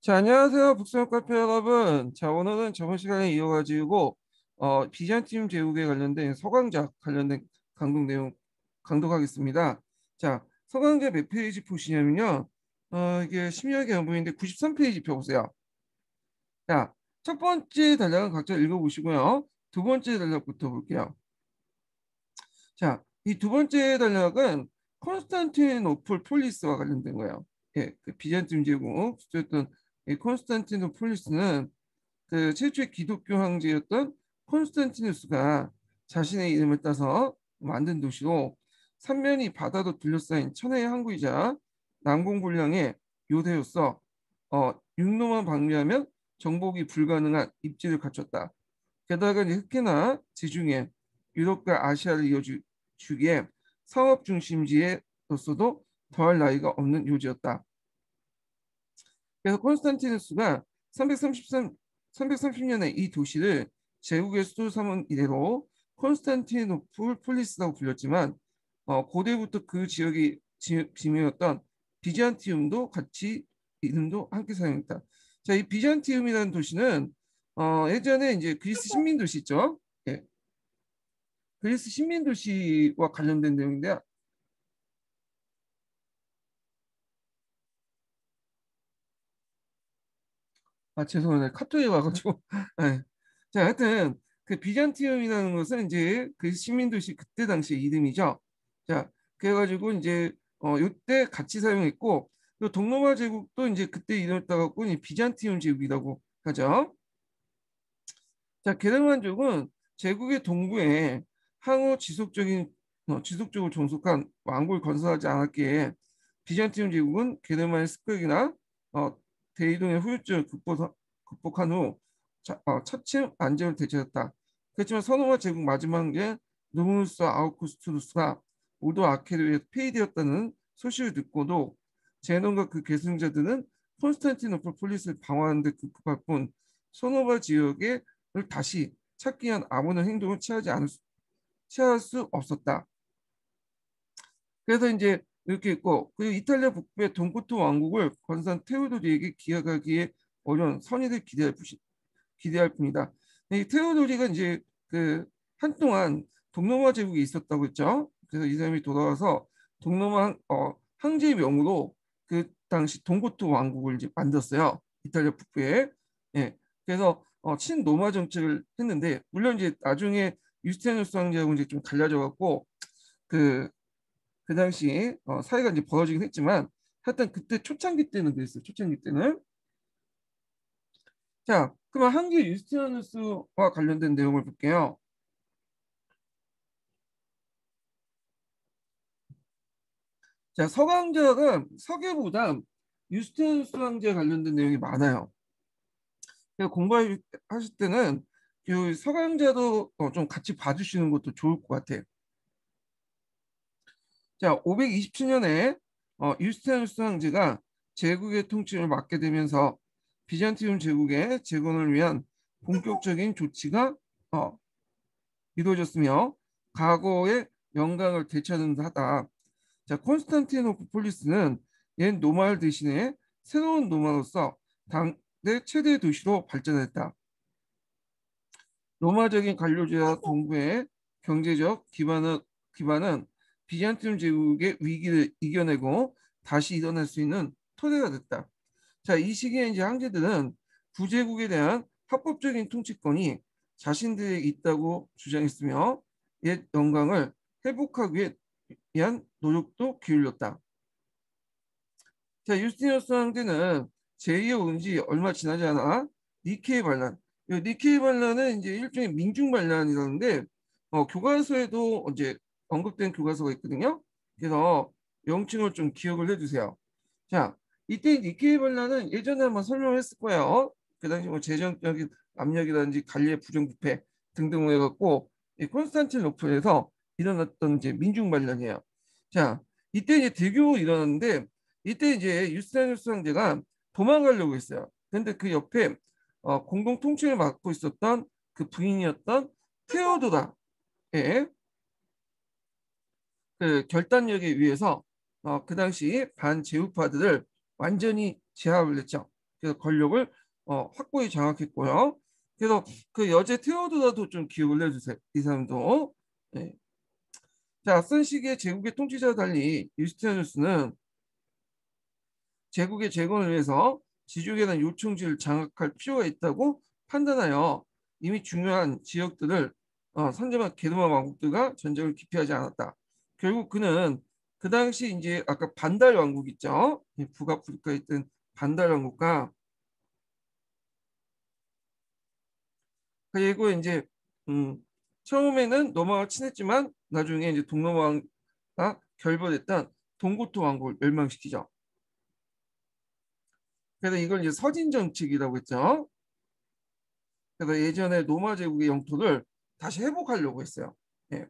자, 안녕하세요. 북스형 카페 여러분. 자, 오늘은 저번 시간에 이어가지고 어, 비잔팀 제국에 관련된 서강작 관련된 강독 내용 강독하겠습니다. 자, 서강작 몇 페이지 보시냐면요. 어, 이게 심리학의 연부인데 93페이지 펴보세요. 자, 첫 번째 단락은 각자 읽어보시고요. 두 번째 단락부터 볼게요. 자, 이 두 번째 단락은 콘스탄티노플 폴리스와 관련된 거예요. 예, 그 비잔팀 제국, 어쨌든 이 콘스탄티노폴리스는 그 최초의 기독교 황제였던 콘스탄티누스가 자신의 이름을 따서 만든 도시로 삼면이 바다로 둘러싸인 천혜의 항구이자 난공불량의 요새로서 어, 육로만 방류하면 정복이 불가능한 입지를 갖췄다. 게다가 흑해나 지중해, 유럽과 아시아를 이어주기에 사업 중심지에로서도 더할 나이가 없는 요지였다. 그래서 콘스탄티누스가 333, 330년에 이 도시를 제국의 수도 삼은 이래로 콘스탄티노폴리스라고 불렸지만 어, 고대부터 그 지역이 지명이었던 비잔티움도 같이 이름도 함께 사용했다. 자, 이 비잔티움이라는 도시는 어, 예전에 이제 그리스 식민 도시 있죠. 예. 그리스 식민 도시와 관련된 내용인데요. 아 죄송해요. 카톡이 와가지고. 네. 자, 하여튼 그 비잔티움이라는 것은 이제 그 식민도시 그때 당시 이름이죠. 자, 그래가지고 이제 어 이때 같이 사용했고 또 동로마 제국도 이제 그때 이름을 따갖고 비잔티움 제국이라고 하죠. 자, 게르만족은 제국의 동부에 항우 지속적인 어, 지속적으로 종속한 왕국을 건설하지 않았기에 비잔티움 제국은 게르만의 습격이나 어, 대이동의 후유증을 극복, 극복한 후 차, 어, 차츰 안정을 되찾았다. 그렇지만 선호와 제국 마지막에 누무스 아우쿠스투스가 모두 아케르에 폐위되었다는 소식을 듣고도 제논과 그 계승자들은 콘스탄티노플 폴리스를 방어하는 데 급급할 뿐 소노바 지역을 다시 찾기 위한 아무런 행동을 취하지 않을 수, 취할 수 없었다. 그래서 이제 이렇게 있고 그리고 이탈리아 북부의 동코트 왕국을 건산 테오도리에게 기약하기에 어려운 선의를 기대할, 기대할 뿐이다. 이 테오도리가 이제 그 한동안 동로마 제국이 있었다고 했죠. 그래서 이 사람이 돌아와서 동로마 어, 황제의 명으로 그 당시 동고트 왕국을 이제 만들었어요. 이탈리아 북부에. 예. 그래서 어, 친노마 정책을 했는데 물론 이제 나중에 유스티아누스 황제하고 이제 좀 갈라져 갖고 그 그 당시 어, 사회가 이제 벌어지긴 했지만 하여튼 그때 초창기 때는 그랬어요. 초창기 때는. 자, 그럼 한기 유스티아누스와 관련된 내용을 볼게요. 자, 서강제가 서계보다 유스티아누스 황제 관련된 내용이 많아요. 공부하실 때는 그 서강제도 어, 좀 같이 봐주시는 것도 좋을 것 같아요. 자, 527년에 어, 유스티누스 황제가 제국의 통치를 맡게 되면서 비잔티움 제국의 재건을 위한 본격적인 조치가 어, 이루어졌으며 과거의 영광을 되찾는 하다. 자, 콘스탄티노폴리스는 옛 노말 대신에 새로운 노마로서 당대 최대 도시로 발전했다. 로마적인 관료제와 동부의 경제적 기반은, 기반은 비잔티움 제국의 위기를 이겨내고 다시 일어날 수 있는 토대가 됐다. 자, 이 시기에 이제 황제들은 부제국에 대한 합법적인 통치권이 자신들에 있다고 주장했으며 옛 영광을 회복하기 위한 노력도 기울였다. 자, 유스티누스 황제는 제2의 온지 얼마 지나지 않아 니케이 반란. 니케이 반란은 이제 일종의 민중 반란이라는데 어, 교과서에도 이제 언급된 교과서가 있거든요. 그래서 명칭을 좀 기억을 해주세요. 자, 이때 니케이 반란은 예전에 한번 설명했을 거예요. 그 당시 뭐 재정적인 압력이라든지 관리의 부정부패 등등을 해갖고 이 콘스탄티노플에서 일어났던 이제 민중 반란이에요. 자, 이때 이제 대교 일어났는데 이때 이제 유스타누스 황제가 도망가려고 했어요. 근데 그 옆에 어, 공동 통치를 맡고 있었던 그 부인이었던 테오도다의 그 결단력에 의해서 어, 그 당시 반제우파들을 완전히 제압을 했죠. 그래서 권력을 어, 확고히 장악했고요. 그래서 그 여제 테오도라도 좀 기억을 해주세요. 이 사람도. 네. 자, 앞선 시기에 제국의 통치자와 달리 유스티아누스는 제국의 재건을 위해서 지중해 대 요청지를 장악할 필요가 있다고 판단하여 이미 중요한 지역들을 어, 선제만 게르만 왕국들과 전쟁을 기피하지 않았다. 결국 그는 그 당시 이제 아까 반달 왕국 있죠. 북아프리카에 있던 반달 왕국과 그리고 이제 음, 처음에는 로마와 친했지만 나중에 이제 동로마가 결벌했던 동고토 왕국을 멸망시키죠. 그래서 이걸 이제 서진 정책이라고 했죠. 그래서 예전에 로마 제국의 영토를 다시 회복하려고 했어요. 예.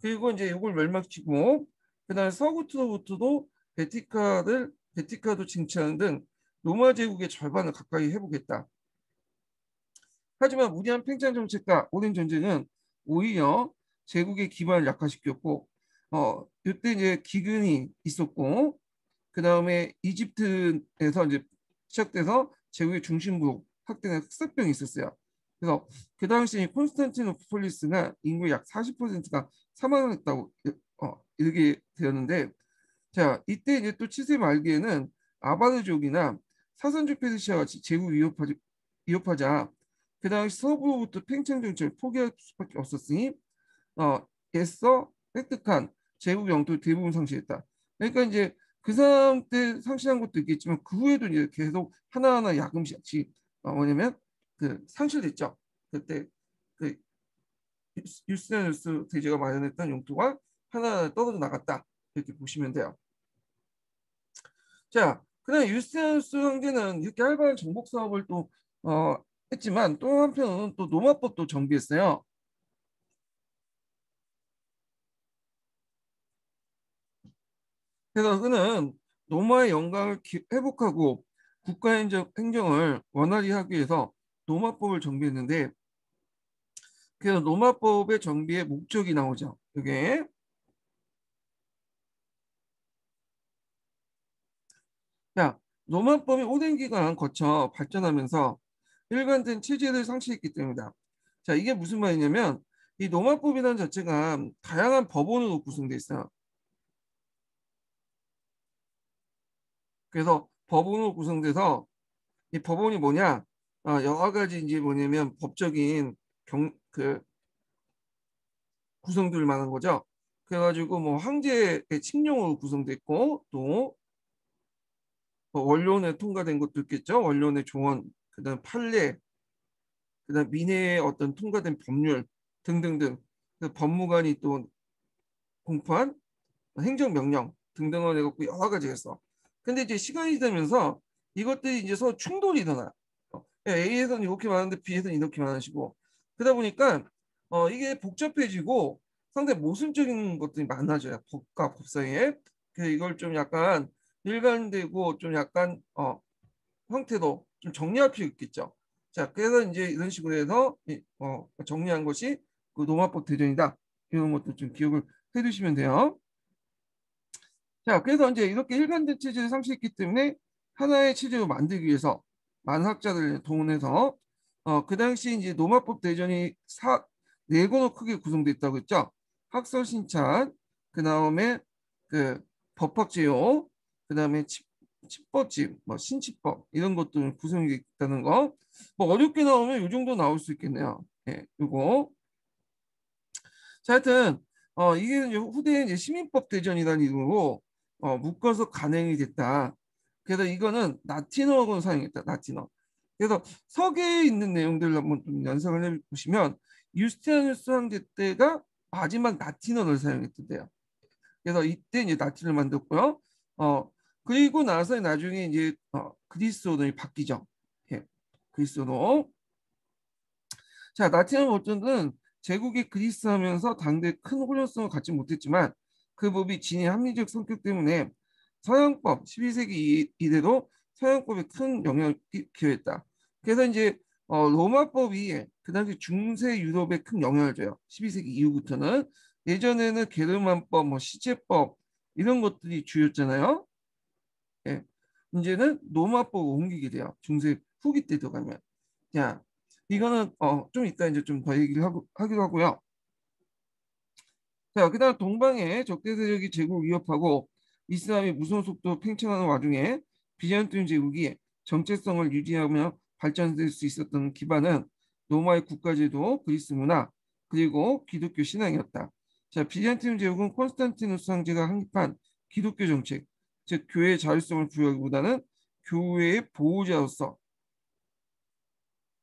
그리고 이제 이걸 멸망시키고 그다음에 서구트로부터도 베티카를 베티카도 칭찬하는 등 로마 제국의 절반을 가까이 회복했다. 하지만 무리한 팽창 정책과 오랜 전쟁은 오히려 제국의 기반을 약화시켰고 어 이때 이제 기근이 있었고 그 다음에 이집트에서 이제 시작돼서 제국의 중심부로 확대된 흑사병이 있었어요. 그래서 그 당시 콘스탄티노폴리스가 인구의 약 40%가 사망했다고 어, 이렇게 되었는데 자 이때 이제 또 7세 말기에는 아바르족이나 사선족 페르시아 같이 제국 위협하지, 위협하자 그 당시 서부로부터 팽창 정책을 포기할 수밖에 없었으니 어, 애써 획득한 제국 영토 대부분 상실했다. 그러니까 이제 그 사람 때 상실한 것도 있겠지만 그 후에도 이제 계속 하나하나 야금씩 어, 뭐냐면 그 상실됐죠. 그때 그 유스티누스 대제가 마련했던 용토가 하나 떨어져 나갔다 이렇게 보시면 돼요. 자, 그다음 유스티누스 황제는 이렇게 활발한 정복 사업을 또 어, 했지만 또 한편으로는 또 노마법도 정비했어요. 그래서 그는 노마의 영광을 회복하고 국가 행정, 행정을 원활히 하기 위해서 노마법을 정비했는데 그래서 노마법의 정비의 목적이 나오죠. 이게 자 노마법이 오랜 기간 거쳐 발전하면서 일관된 체제를 상실했기 때문이다. 자 이게 무슨 말이냐면 이 노마법이라는 자체가 다양한 법원으로 구성되어 있어요. 그래서 법원으로 구성돼서 이 법원이 뭐냐 어, 여러 가지 이제 뭐냐면 법적인 경, 그 구성들 많은 거죠. 그래가지고 뭐 황제의 칙령으로 구성됐고 또뭐 원론에 통과된 것도 있겠죠. 원론의 조언, 그다음 판례, 그다음 민회의 어떤 통과된 법률 등등등 그 법무관이 또 공포한 행정명령 등등을 해갖고 여러 가지 했어. 근데 이제 시간이 지나면서 이것들이 이제 서로 충돌이 일어나. 예, A에서는 이렇게 많은데 B에서는 이렇게 많으시고 그러다 보니까 어, 이게 복잡해지고 상당히 모순적인 것들이 많아져요. 법과 법 사이에. 그래서 이걸 좀 약간 일관되고 좀 약간 어, 형태도 좀 정리할 필요 있겠죠. 자, 그래서 이제 이런 식으로 해서 어, 정리한 것이 그 노마법 대전이다. 이런 것도 좀 기억을 해두시면 돼요. 자, 그래서 이제 이렇게 일관된 체제를 상실했기 때문에 하나의 체제로 만들기 위해서 만학자들을 동원해서 어, 그 당시 이제 노마법 대전이 사, 네 권으로 크게 구성됐다고 했죠. 학설 신찬, 그 다음에 그 법학 제요, 그 다음에 칩법집, 뭐 신치법 이런 것들 구성이 있다는 거. 뭐 어렵게 나오면 이 정도 나올 수 있겠네요. 예, 요거. 자, 하여튼 어, 이게 후대에 이제 시민법 대전이라는 이름으로 어, 묶어서 간행이 됐다. 그래서 이거는 나티너어로 사용했다. 나티너. 그래서 서계에 있는 내용들을 한번 좀 연상을 해보시면 유스티아누스 황제 때가 마지막 나티너를 사용했던데요. 그래서 이때 이제 나티를 만들었고요. 어 그리고 나서 나중에 이제 어, 그리스어로 바뀌죠. 예, 그리스어로. 자 나티너 버튼은 제국이 그리스하면서 당대 큰 호전성을 갖지 못했지만 그 법이 진의 합리적 성격 때문에 서양법 12세기 이래로 서양법에 큰 영향을 기여했다. 그래서 이제 어, 로마법이 그 당시 중세 유럽에 큰 영향을 줘요. 12세기 이후부터는 예전에는 게르만법, 뭐 시제법 이런 것들이 주였잖아요. 예. 이제는 노마법을 옮기게 돼요. 중세 후기 때 들어가면. 자, 이거는 어, 좀 이따 이제 좀 더 얘기를 하고, 하기로 하고요. 자, 그다음 동방의 적대 세력이 제국을 위협하고 이슬람이 무서운 속도로 팽창하는 와중에 비잔틴 제국이 정체성을 유지하며 발전될 수 있었던 기반은 로마의 국가제도, 그리스 문화, 그리고 기독교 신앙이었다. 자, 비잔틴 제국은 콘스탄티누스 황제가 확립한 기독교 정책, 즉 교회의 자율성을 부여하기보다는 교회의 보호자로서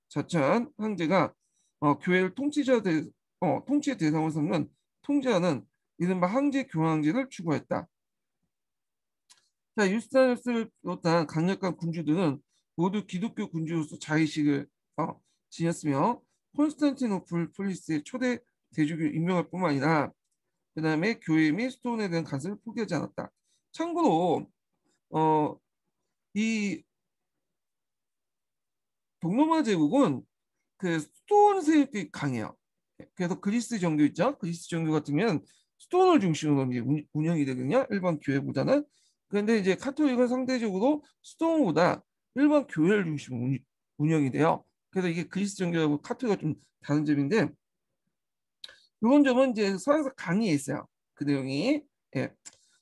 자처한 황제가 어, 교회를 통치자 대, 어, 통치의 대상을 삼는 통제하는 이른바 황제 교황제를 추구했다. 자, 유스타누스를 비롯한 강력한 군주들은 모두 기독교 군주로서 자의식을 어, 지녔으며 콘스탄티노플 폴리스의 초대 대주교 임명할 뿐만 아니라 그 다음에 교회 및 스톤에 대한 간섭을 포기하지 않았다. 참고로 어, 이 동로마 제국은 그 스톤 세력이 강해요. 그래서 그리스 정교 있죠. 그리스 정교 같으면 스톤을 중심으로 운영이 되거든요. 일반 교회보다는. 그런데 이제 카톨릭은 상대적으로 스톤보다 일반 교회를 중심으로 운영이 돼요. 그래서 이게 그리스 정교하고 카톨릭과 좀 다른 점인데 이런 점은 이제 서양에서 강의에 있어요. 그 내용이. 예.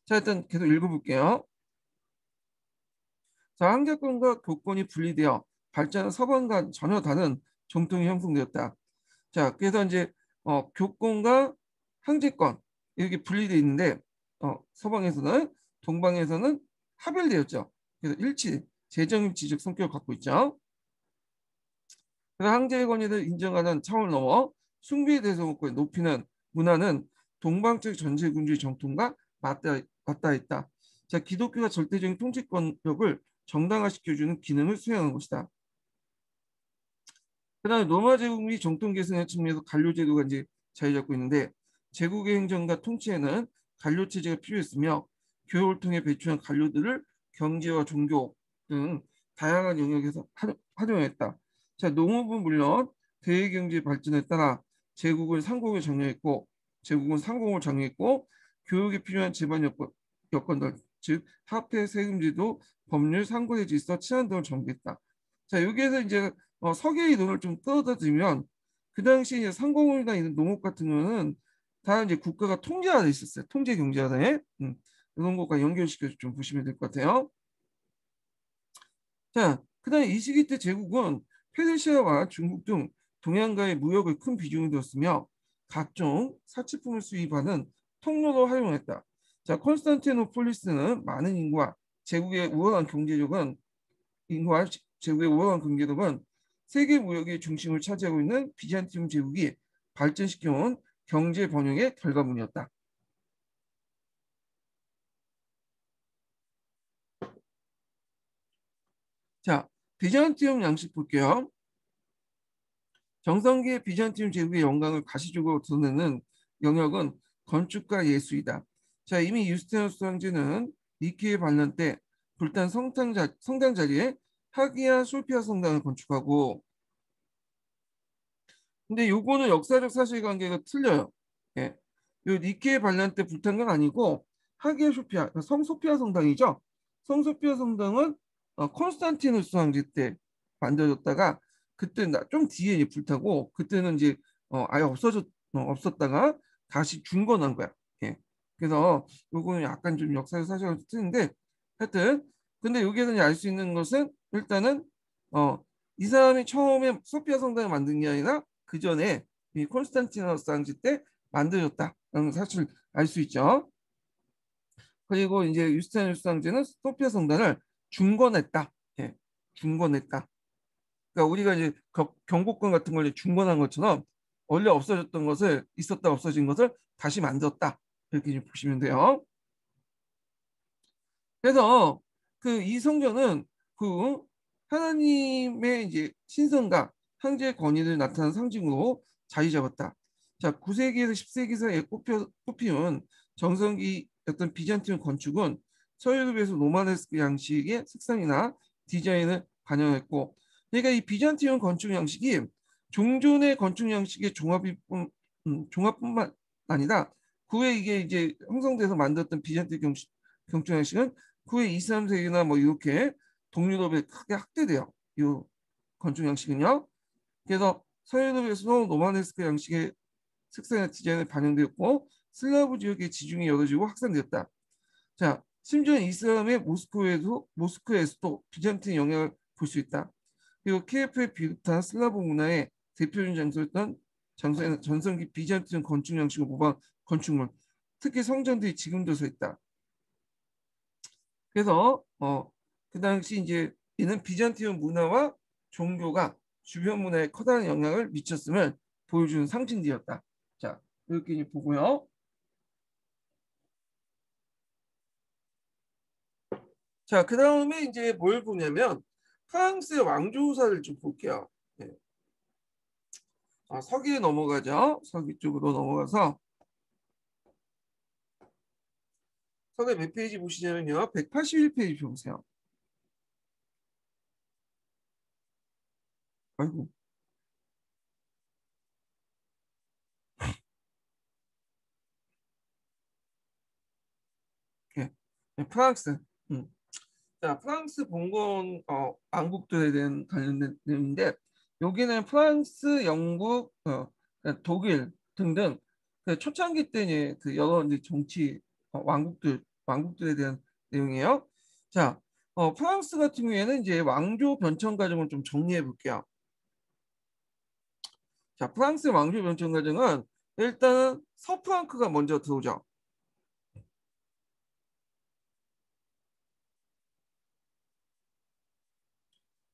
자 일단 계속 읽어볼게요. 자 한계권과 교권이 분리되어 발전한 서방과 전혀 다른 정통이 형성되었다. 자 그래서 이제 어, 교권과 황제권 이렇게 분리되어 있는데 어, 서방에서는 동방에서는 합일되었죠. 그래서 일치 재정일치적 성격을 갖고 있죠. 그래서 황제의 권위를 인정하는 차원을 넘어 숭배의 대성권을 높이는 문화는 동방적 전체군주의 정통과 맞닿아, 맞닿아 있다. 자, 기독교가 절대적인 통치권력을 정당화시켜주는 기능을 수행한 것이다. 그 다음에 로마 제국이 정통 계승의 측면에서 관료 제도가 이제 자리 잡고 있는데 제국의 행정과 통치에는 관료 체제가 필요했으며 교육을 통해 배출한 관료들을 경제와 종교 등 다양한 영역에서 활용했다. 자, 농업은 물론 대외경제 발전에 따라 제국은 상공을 정리했고 제국은 상공을 정리했고 교육에 필요한 집안 여건, 여건들 즉 화폐 세금제도 법률 상고의 질서 치안 등을 정비했다. 자 여기에서 이제 어, 서계의 돈을 좀 떠다 들면 그 당시 이제 상공이나 있는 농업 같은 경우는 다 이제 국가가 통제하돼 있었어요. 통제 경제하에 음, 이런 것과 연결시켜서 좀 보시면 될 것 같아요. 자, 그 다음에 이 시기 때 제국은 페르시아와 중국 등 동양과의 무역을 큰 비중을 두었으며 각종 사치품을 수입하는 통로로 활용했다. 자, 콘스탄티노폴리스는 많은 인구와 제국의 우월한 경제력은 인구와 제국의 우월한 경제력은 세계 무역의 중심을 차지하고 있는 비잔티움 제국이 발전시켜온 경제 번영의 결과물이었다. 자, 비잔티움 양식 볼게요. 정성기의 비잔티움 제국의 영광을 가시적으로 드러내는 영역은 건축과 예술이다. 자, 이미 유스테누스 황제는 니케의 반란 때 불탄 성당, 자, 성당 자리에 하기야 솔피아 성당을 건축하고 근데 요거는 역사적 사실관계가 틀려요. 예. 요 니케의 반란 때 불탄 건 아니고 하기야 소피아, 성 소피아 성당이죠. 성 소피아 성당은 어, 콘스탄티누스 황제 때 만들어졌다가 그때 좀 뒤에 불타고 그때는 이제 어, 아예 없어졌 어, 없었다가 다시 중건한 거야. 예. 그래서 요거는 약간 좀 역사적 사실을 틀는데 하여튼 근데 여기에서 알 수 있는 것은 일단은 어, 이 사람이 처음에 소피아 성당을 만든 게 아니라 그 전에 이 콘스탄티노스 황제 때 만들어졌다라는 사실을 알수 있죠. 그리고 이제 유스타니누스 황제는 소피아 성당을 중건했다. 예, 중건했다. 그러니까 우리가 이제 경복권 같은 걸 중건한 것처럼 원래 없어졌던 것을 있었다 없어진 것을 다시 만들었다 이렇게 보시면 돼요. 그래서 그 이 성전은 그 하나님의 이제 신성과 황제의 권위를 나타낸 상징으로 자리 잡았다. 자, 9세기에서 10세기 사이에 꼽혀, 꼽히는 정성기 어떤 비잔틴 건축은 서유럽에서 로마네스크 양식의 색상이나 디자인을 반영했고 그러니까 이 비잔티움 건축 양식이 종전의 건축 양식의 종합이 음, 종합뿐만 아니라 그 후에 이게 이제 형성돼서 만들었던 비잔티 건축 양식은 후에 2, 3세기나 뭐 이렇게 동유럽에 크게 확대돼요. 이 건축 양식은요. 그래서 서유럽에서도 로마네스크 양식의 색상의 디자인에 반영되었고 슬라브 지역의 지중해 여러지고 확산되었다. 자, 심지어 이슬람의 모스크에도 모스크에서도 비잔틴 영향을 볼 수 있다. 그리고 키예프에 비롯한 슬라브 문화의 대표적인 장소였던 장소에는 전성기 비잔틴 건축 양식을 모방 건축물, 특히 성전들이 지금도 서 있다. 그래서 어, 그 당시 이제 이는 비잔티움 문화와 종교가 주변 문화에 커다란 영향을 미쳤음을 보여주는 상징들이었다. 자, 이렇게 보고요. 자, 그 다음에 이제 뭘 보냐면 프랑스의 왕조사를 좀 볼게요. 네. 아, 서기에 넘어가죠. 서기 쪽으로 넘어가서 서기 몇 페이지 보시냐면요. 181페이지 보세요. 아이고. 네. 프랑스. 음. 자, 프랑스 봉건 어, 왕국들에 대한 관련된 내용인데 여기는 프랑스, 영국, 어, 그러니까 독일 등등 그 초창기 때의 그 여러 정치 어, 왕국들 왕국들에 대한 내용이에요. 자, 어, 프랑스 같은 경우에는 이제 왕조 변천 과정을 좀 정리해 볼게요. 자, 프랑스 왕조 변천 과정은 일단은 서프랑크가 먼저 들어오죠.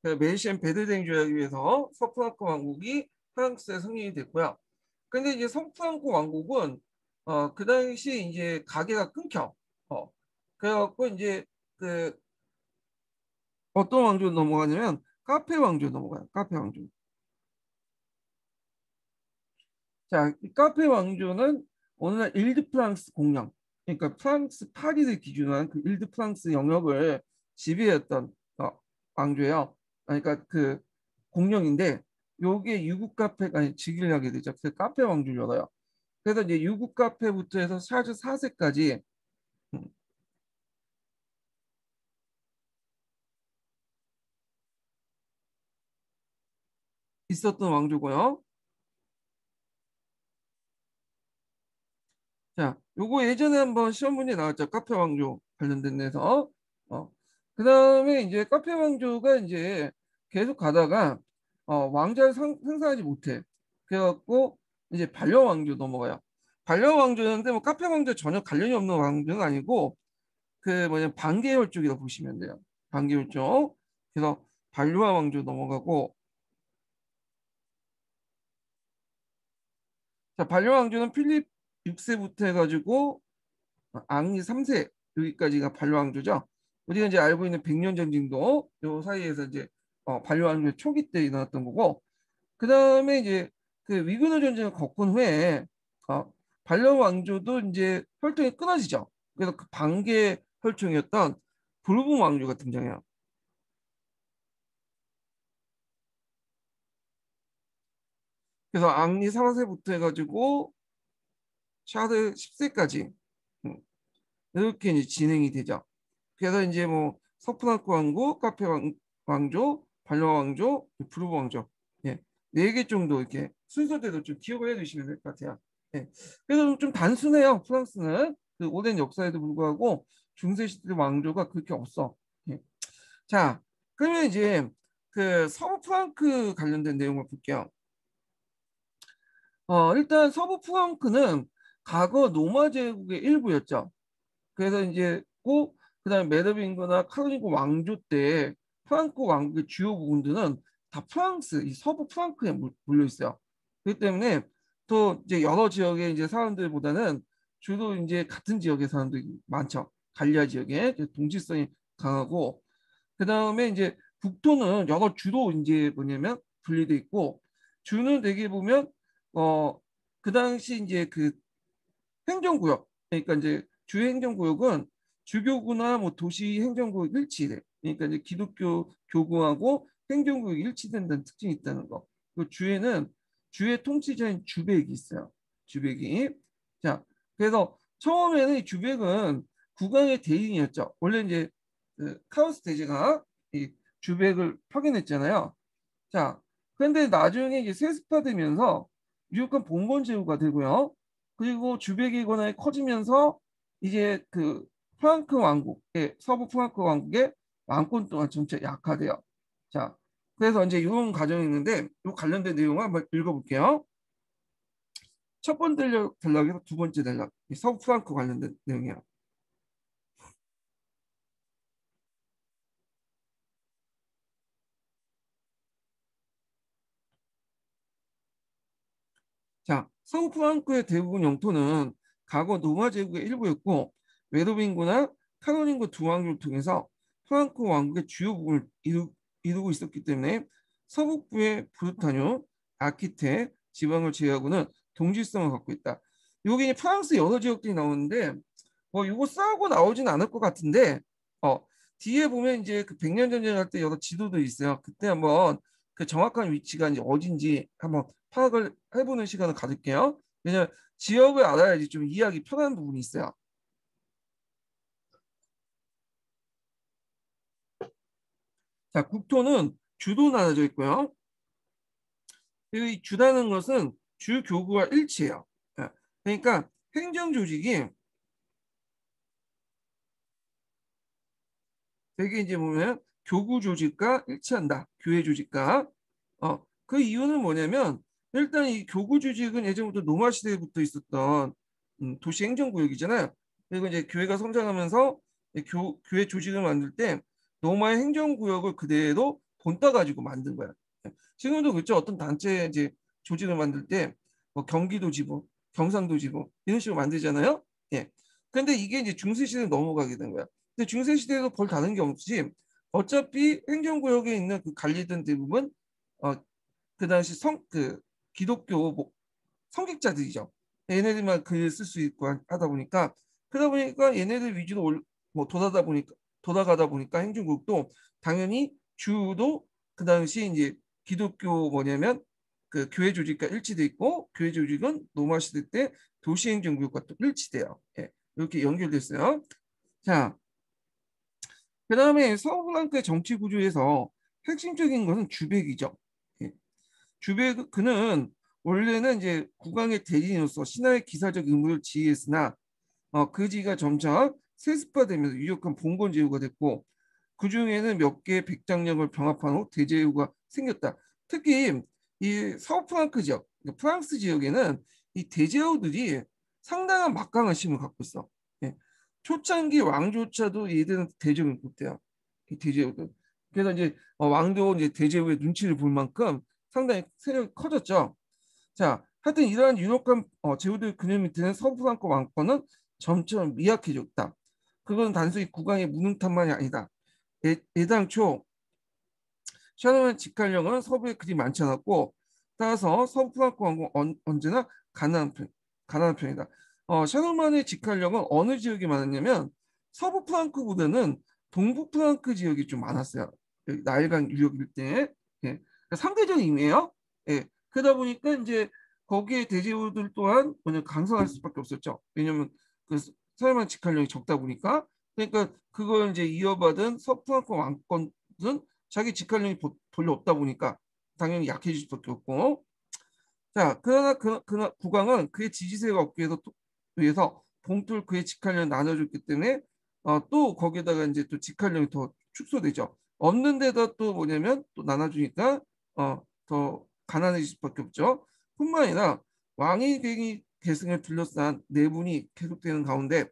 메시엔 베드댕 조약에 의해서 서프랑크 왕국이 프랑스에 승인이 됐고요. 근데 이제 서프랑크 왕국은 어, 그 당시 이제 가게가 끊겨. 어, 그래갖고 이제 그 어떤 왕조로 넘어가냐면 카페 왕조로 넘어가요. 카페 왕조. 자, 카페 왕조는 오늘날 일드 프랑스 공영, 그러니까 프랑스 파리를 기준으로 한 그 일드 프랑스 영역을 지배했던 어, 왕조예요. 그러니까 그 공룡인데 요게 유국 카페가 아니 직위를 하게 되죠. 그래서 카페 왕조를 열어요. 그래서 이제 유국 카페부터 해서 샤즈 4세까지 음. 있었던 왕조고요. 자, 요거 예전에 한번 시험 문제 나왔죠. 카페 왕조 관련된 데서. 어. 그 다음에 이제 카페 왕조가 이제 계속 가다가 어, 왕자를 상, 생산하지 못해. 그래갖고 이제 반려 왕조 넘어가요. 반려 왕조였는데 뭐 카페 왕조 전혀 관련이 없는 왕조는 아니고 그 뭐냐 반계열 쪽이라 보시면 돼요. 반계열 쪽. 그래서 반려와 왕조 넘어가고 자 반려 왕조는 필립 6세부터 해가지고 앙리 3세 여기까지가 반려 왕조죠. 우리가 이제 알고 있는 백년 전쟁도 요 사이에서 이제 어, 반려왕조 초기 때 일어났던 거고 그 다음에 이제 그 위그너 전쟁을 겪은 후에 어, 반려왕조도 이제 혈통이 끊어지죠. 그래서 그 반개 혈통이었던 불분 왕조가 등장해요. 그래서 앙리 4세부터 해가지고 샤를 10세까지 음, 이렇게 이제 진행이 되죠. 그래서 이제 뭐 서프랑크 왕국, 카페 왕, 왕조, 발루아 왕조, 부르봉 왕조 예, 네 개 정도 이렇게 순서대로 좀 기억을 해두시면 될 것 같아요. 예. 그래서 좀 단순해요. 프랑스는 그 오랜 역사에도 불구하고 중세 시대 왕조가 그렇게 없어. 예. 자, 그러면 이제 그 서부 프랑크 관련된 내용을 볼게요. 어, 일단 서부 프랑크는 과거 노마 제국의 일부였죠. 그래서 이제 꼭 그다음에 메르빙거나 카로링고 왕조 때 프랑크 왕국의 주요 부분들은 다 프랑스, 이 서부 프랑크에 물려 있어요. 그렇기 때문에 또 이제 여러 지역의 이제 사람들보다는 주로 이제 같은 지역의 사람들이 많죠. 갈리아 지역에 동질성이 강하고 그 다음에 이제 북토는 여러 주로 이제 뭐냐면 분리돼 있고 주는 되게 보면 어 그 당시 이제 그 행정구역 그러니까 이제 주 행정구역은 주교구나 뭐 도시 행정구역 일치돼. 그러니까 이제 기독교 교구하고 행정구역이 일치된다는 특징이 있다는 거. 그 주에는 주의 통치자인 주백이 있어요. 주백이. 자, 그래서 처음에는 이 주백은 국왕의 대인이었죠. 원래 이제 그 카오스 대제가 이 주백을 파견했잖아요. 자, 근데 나중에 이제 세습화되면서 유력한 봉건 제후가 되고요. 그리고 주백의 권한이 커지면서 이제 그 프랑크 왕국의 서부 프랑크 왕국의 왕권 또한 점차 약화돼요. 자, 그래서 이제 이런 과정이 있는데 이 관련된 내용을 한번 읽어볼게요. 첫 번째 전략에서 두 번째 전략, 서부 프랑크 관련된 내용이에요. 자, 서부 프랑크의 대부분 영토는 과거 노마 제국의 일부였고 웨도빙구나 두 왕국을 통해서 프랑크 왕국의 주요 부분을 이루, 이루고 있었기 때문에 서북부의 브루타뉴, 아키테 지방을 제외하고는 동질성을 갖고 있다. 여기 프랑스 여러 지역들이 나오는데 뭐 이거 싸우고 나오진 않을 것 같은데 어 뒤에 보면 이제 그 백년 전쟁 할때 여러 지도도 있어요. 그때 한번 그 정확한 위치가 이제 어딘지 한번 파악을 해보는 시간을 가질게요. 왜냐면 지역을 알아야지 좀 이해하기 편한 부분이 있어요. 자, 국토는 주도 나눠져 있고요. 이 주라는 것은 주 교구와 일치해요. 그러니까 행정 조직이 되게 이제 보면 교구 조직과 일치한다. 교회 조직과. 어, 그 이유는 뭐냐면 일단 이 교구 조직은 예전부터 노마 시대부터 있었던 음, 도시 행정 구역이잖아요. 그리고 이제 교회가 성장하면서 교, 교회 조직을 만들 때 노마의 행정구역을 그대로 본따 가지고 만든 거야. 지금도 그렇죠. 어떤 단체 이제 조직을 만들 때 뭐 경기도 지부, 경상도 지부 이런 식으로 만들잖아요. 예. 근데 이게 이제 중세 시대에 넘어가게 된 거야. 근데 중세 시대에도 별 다른 게 없이 어차피 행정구역에 있는 그 관리든 대부분 어, 그 당시 성 그 기독교 뭐, 성직자들이죠. 얘네들만 글 쓸 수 있고 하다 보니까 그러다 보니까 얘네들 위주로 올, 뭐 돌아다 보니까 돌아가다 보니까 행정국도 당연히 주도 그 당시 이제 기독교 뭐냐면 그 교회 조직과 일치돼 있고 교회 조직은 노마 시대 때 도시 행정국과 또 일치돼요. 예, 이렇게 연결됐어요. 자, 그 다음에 서브랑크의 정치 구조에서 핵심적인 것은 주백이죠. 예. 주백 그는 원래는 이제 국왕의 대리인으로서 신하의 기사적 의무를 지휘했으나 어, 그 지가 점차 세습화되면서 유력한 봉건 제후가 됐고 그 중에는 몇 개의 백장력을 병합한 후 대제후가 생겼다. 특히 이 서프랑크 지역, 그러니까 프랑스 지역에는 이 대제후들이 상당한 막강한 힘을 갖고 있어. 예. 초창기 왕조차도 얘들은 대제후를 못돼요. 이 대제후들. 그래서 이제 어, 왕도 이제 대제후의 눈치를 볼 만큼 상당히 세력이 커졌죠. 자, 하여튼 이러한 유력한 어, 제후들 그녀 밑에는 서프랑크 왕권은 점점 미약해졌다. 그건 단순히 국왕의 무능탄만이 아니다. 애, 애당초 샤노만 직할령은 서부에 그리 많지 않았고 따라서 서부 프랑크 왕국 언, 언제나 가난한 편, 가난한 편이다. 어, 샤노만의 직할령은 어느 지역이 많았냐면 서부 프랑크보다는 동부 프랑크 지역이 좀 많았어요. 나일강 유역 일대 예. 그러니까 상대적인 의미예요. 예. 그러다 보니까 이제 거기에 대제후들 또한 강성할 수밖에 없었죠. 왜냐하면 그 사회만 직할령이 적다 보니까 그러니까 그걸 이제 이어받은 서프랑크 왕권은 자기 직할령이 별로 없다 보니까 당연히 약해질 수밖에 없고 자 그러나 그, 그 국왕은 그의 지지세가 없기 위해서, 위해서 봉투를 그의 직할령을 나눠줬기 때문에 어, 또 거기에다가 이제 또 직할령이 더 축소되죠. 없는 데다 또 뭐냐면 또 나눠주니까 어, 더 가난해질 수밖에 없죠. 뿐만 아니라 왕위 갱이 계승을 둘러싼 내분이 계속되는 가운데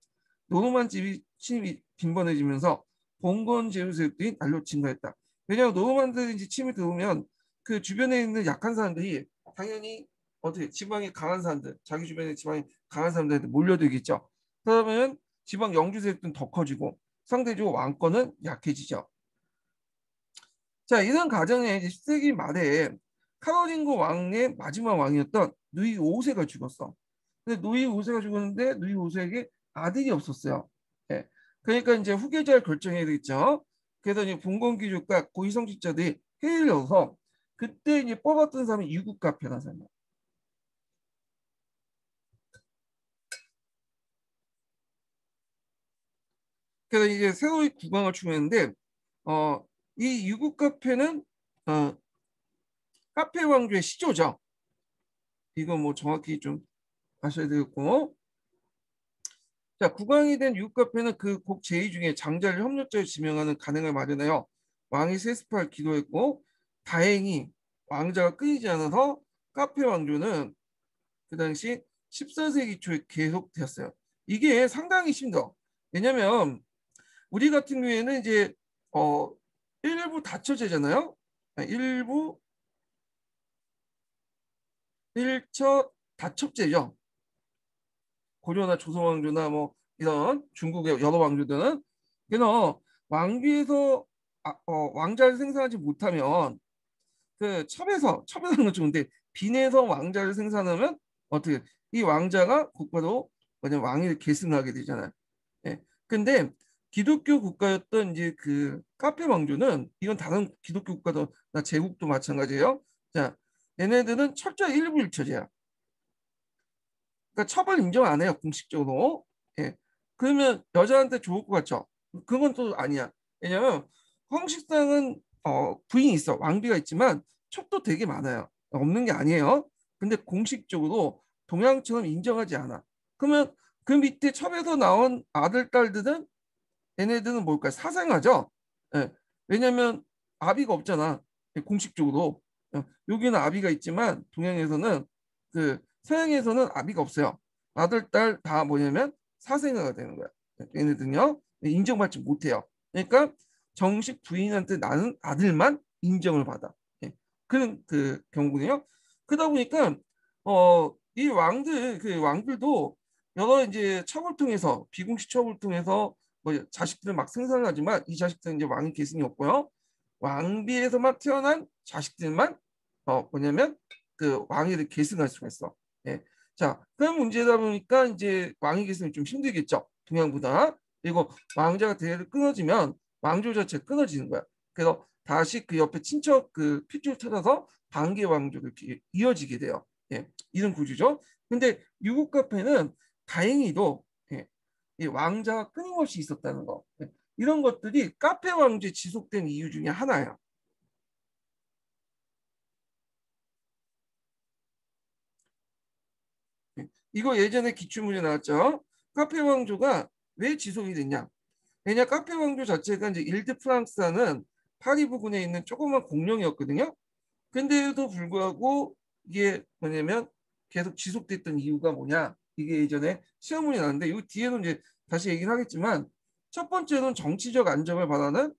노르만 집이 침이 빈번해지면서 봉건 제휴 세력들이 날로 증가했다. 왜냐하면 노르만들이 이제 침이 들어오면 그 주변에 있는 약한 사람들이 당연히 어떻게 지방이 강한 사람들, 자기 주변에 지방이 강한 사람들한테 몰려들겠죠. 그러면 지방 영주 세력들은 더 커지고 상대적으로 왕권은 약해지죠. 자, 이런 과정에 이제 10세기 말에 카로린고 왕의 마지막 왕이었던 누이 5세가 죽었어. 근데 누이 5세가 죽었는데 누이 5세에게 아들이 없었어요. 예. 그러니까 이제 후계자를 결정해야 되겠죠. 그래서 이제 봉건기족과 고위성직자들이 열어서 그때 이제 뽑았던 사람이 유국가 변호사입니다. 그래서 이제 새로이 국왕을 추구했는데 어, 이 유국 카페는 어, 카페 왕조의 시조죠. 이거 뭐 정확히 좀 아셔야 되겠고 자 국왕이 된 유국 카페는 그 곡 제2 중에 장자를 협력자로 지명하는 가능을 마련하여 왕이 세습할 기도했고 다행히 왕자가 끊이지 않아서 카페 왕조는 그 당시 14세기 초에 계속되었어요. 이게 상당히 힘들어. 왜냐면 우리 같은 경우에는 이제 어 일부 다처제잖아요. 일부 일처 다첩제죠. 고려나 조선 왕조나 뭐 이런 중국의 여러 왕조들은 그래서 왕비에서 아, 어, 왕자를 생산하지 못하면 그 첩에서 첩에서 는 좋은데 빈에서 왕자를 생산하면 어떻게 이 왕자가 국가도 뭐냐 왕위를 계승하게 되잖아요. 예. 근데 기독교 국가였던 이제 그 카페 왕조는 이건 다른 기독교 국가도 나 제국도 마찬가지예요. 자, 얘네들은 철저히 일부 일처제야. 그러니까 첩을 인정 안 해요 공식적으로. 예. 그러면 여자한테 좋을 것 같죠? 그건 또 아니야. 왜냐면 황식상은 어, 부인이 있어 왕비가 있지만 첩도 되게 많아요. 없는 게 아니에요. 근데 공식적으로 동양처럼 인정하지 않아. 그러면 그 밑에 첩에서 나온 아들 딸들은 얘네들은 뭘까요? 사생아죠. 예. 왜냐면 아비가 없잖아. 공식적으로. 어, 여기는 아비가 있지만 동양에서는 그 서양에서는 아비가 없어요. 아들 딸 다 뭐냐면 사생아가 되는 거야. 얘네들은요 인정받지 못해요. 그러니까 정식 부인한테 나는 아들만 인정을 받아. 예. 그런 그 경우군요. 그러다 보니까 어 이 왕들 그 왕들도 여러 이제 첩을 통해서 비공식 첩을 통해서 뭐 자식들을 막 생산하지만 이 자식들은 이제 왕이 계승이 없고요. 왕비에서만 태어난 자식들만 어 뭐냐면 그 왕위를 계승할 수가 있어. 예. 자, 그런 문제다 보니까 이제 왕위 계승이 좀 힘들겠죠. 동양보다. 그리고 왕자가 대를 끊어지면 왕조 자체가 끊어지는 거야. 그래서 다시 그 옆에 친척 그 핏줄 찾아서 반개 왕조를 이어지게 돼요. 예, 이런 구조죠. 근데 유국 카페는 다행히도 예, 이 왕자가 끊임없이 있었다는 거. 예, 이런 것들이 카페 왕조에 지속된 이유 중에 하나예요. 예, 이거 예전에 기출문제 나왔죠. 카페 왕조가 왜 지속이 됐냐? 왜냐 카페 왕조 자체가 이제 일드 프랑스라는 파리 부근에 있는 조그만 공룡이었거든요. 근데도 불구하고 이게 뭐냐면 계속 지속됐던 이유가 뭐냐? 이게 예전에 시험문이 나왔는데 이 뒤에는 이제 다시 얘기를 하겠지만 첫 번째는 정치적 안정을 바라는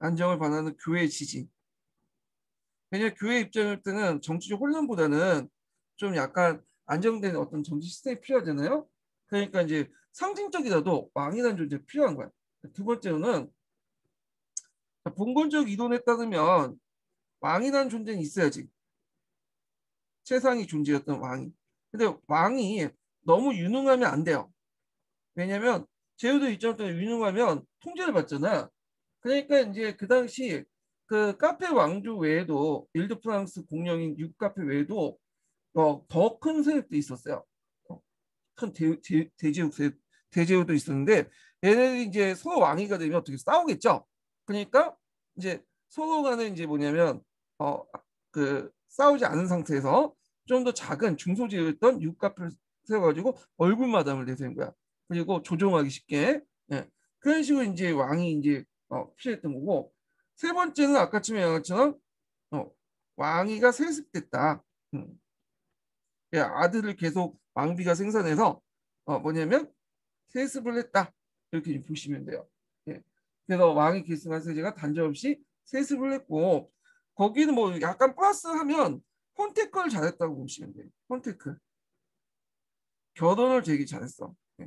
안정을 바라는 교회 지지. 왜냐 교회 입장일 때는 정치적 혼란보다는 좀 약간 안정된 어떤 정치 시스템이 필요하잖아요. 그러니까 이제 상징적이라도 왕이라는 존재 필요한 거야. 두 번째로는 봉건적 이론에 따르면 왕이라는 존재는 있어야지. 세상이 존재했던 왕이. 근데 왕이 너무 유능하면 안 돼요. 왜냐면 제후도 입장부터 유능하면 통제를 받잖아. 그러니까 이제 그 당시 그 카페 왕조 외에도 일드 프랑스 공룡인 육 카페 외에도 어, 더큰 세력도 있었어요. 어, 큰 대, 대, 대제국 세 대제국도 있었는데 얘네들이 이제 서로 왕위가 되면 어떻게 싸우겠죠. 그러니까 이제 서로 간에 이제 뭐냐면 어 그 싸우지 않은 상태에서 좀 더 작은 중소지였던 육갑을 세워가지고 얼굴 마담을 내세운 거야. 그리고 조종하기 쉽게 예. 그런 식으로 이제 왕이 이제 어, 필요했던 거고 세 번째는 아까쯤에 얘기한 것처럼 어, 왕위가 세습됐다. 음. 예, 아들을 계속 왕비가 생산해서 어, 뭐냐면 세습을 했다 이렇게 보시면 돼요. 예. 그래서 왕이 계승한 세제가 단절없이 세습을 했고 거기는 뭐 약간 플러스 하면 폰테크를 잘했다고 보시면 돼요. 폰테크 결혼을 되게 잘했어. 예.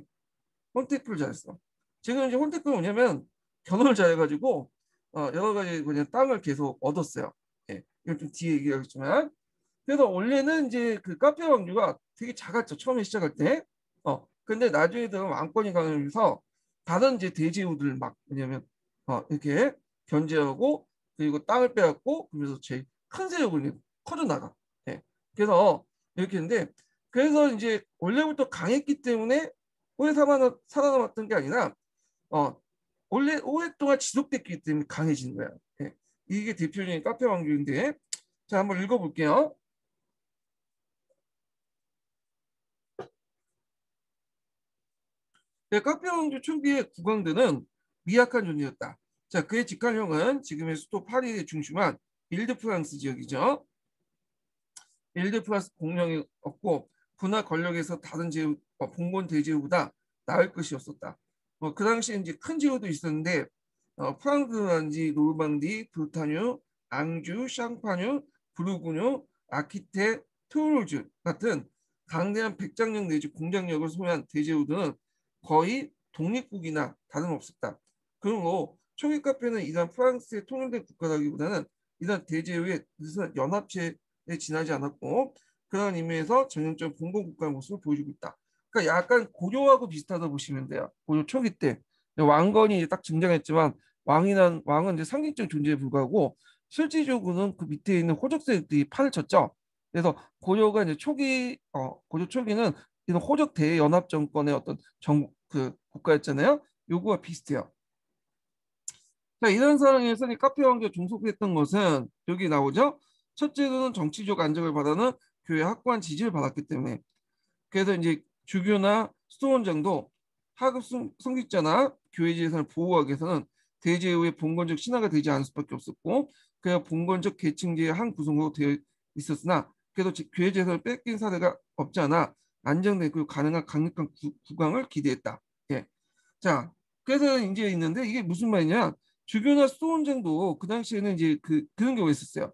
폰테크를 잘했어. 지금 이제 폰테크가 뭐냐면 결혼을 잘해가지고 어, 여러 가지 그냥 땅을 계속 얻었어요. 예. 이건 좀 뒤에 얘기하겠지만 그래서 원래는 이제 그 카페 왕류가 되게 작았죠. 처음에 시작할 때. 어. 근데 나중에 들어 왕권이 강해서 다른 이제 대제후들 막 왜냐면 어 이렇게 견제하고 그리고 땅을 빼앗고 그러면서 제일 큰 세력을 커져 나가. 예. 그래서 이렇게 했는데 그래서 이제 원래부터 강했기 때문에 오래 살아남, 살아남았던 게 아니라 어 원래 오랫동안 지속됐기 때문에 강해진 거야. 예. 이게 대표적인 카페 왕조인데 자 한번 읽어볼게요. 네, 카페 왕조 초기의 국왕들은 미약한 존재였다. 자, 그의 직관형은 지금의 수도 파리에 중심한 일드프랑스 지역이죠. 일드프랑스 공명이 없고 분화 권력에서 다른 제후, 어, 봉건 대제후보다 나을 것이었었다. 뭐, 그 당시에 이제 큰 제후도 있었는데 어, 프랑스란지, 노르망디, 브루타뉴, 앙주, 샹파뉴, 부르구뉴, 아키테, 트로즈 같은 강대한 백장력 내지 공장력을 소유한 대제후들은 거의 독립국이나 다름없었다. 그러므로 초기 카페는 이런 프랑스의 통일된 국가라기보다는 이런 대제후의 무슨 연합체에 지나지 않았고 그런 의미에서 전형적 공공국가의 모습을 보여주고 있다. 그러니까 약간 고려하고 비슷하다 보시면 돼요. 고려 초기 때 왕건이 딱 등장했지만 왕이란 왕은 이제 상징적 존재에 불과하고 실질적으로는 그 밑에 있는 호적세들이 판을 쳤죠. 그래서 고려가 이제 초기 어, 고려 초기는 이런 호적 대연합 정권의 어떤 정 그 국가였잖아요. 요거와 비슷해요. 자, 이런 상황에서 이 카페 왕조 종속했던 것은 여기 나오죠. 첫째로는 정치적 안정을 받아는 교회 학관 지지를 받았기 때문에 그래서 이제 주교나 수도원장도 하급 성직자나 교회 재산을 보호하기 위해서는 대제후의 봉건적 신화가 되지 않을 수밖에 없었고 그야 봉건적 계층제의 한 구성으로 되어 있었으나 그래도 교회 재산을 뺏긴 사례가 없지 않아 안정되고 가능한 강력한 구, 구강을 기대했다. 예. 자, 그래서 이제 있는데 이게 무슨 말이냐? 주교나 수도원장도 그 당시에는 이제 그 그런 경우가 있었어요.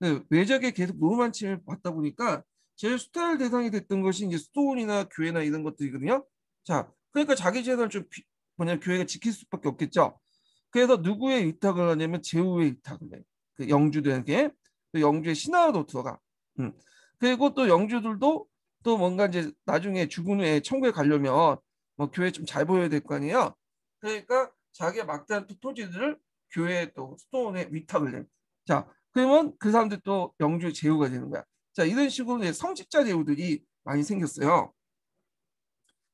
네, 외적에 계속 노만 침을 받다 보니까 제일 수탈 대상이 됐던 것이 이제 수도원이나 교회나 이런 것들이거든요. 자, 그러니까 자기 재산을 좀 뭐냐 교회가 지킬 수밖에 없겠죠. 그래서 누구의 위탁을 하냐면 제후의 위탁을 해. 그 영주들에게 그 영주의 신하도 들어가. 음. 그리고 또 영주들도 또 뭔가 이제 나중에 죽은 후에 천국에 가려면 뭐 교회 좀 잘 보여야 될 거 아니에요. 그러니까 자기가 막대한 토지들을 교회에 또 수도원에 위탁을 내. 자, 그러면 그 사람들 또 영주의 제후가 되는 거야. 자, 이런 식으로 성직자 제후들이 많이 생겼어요.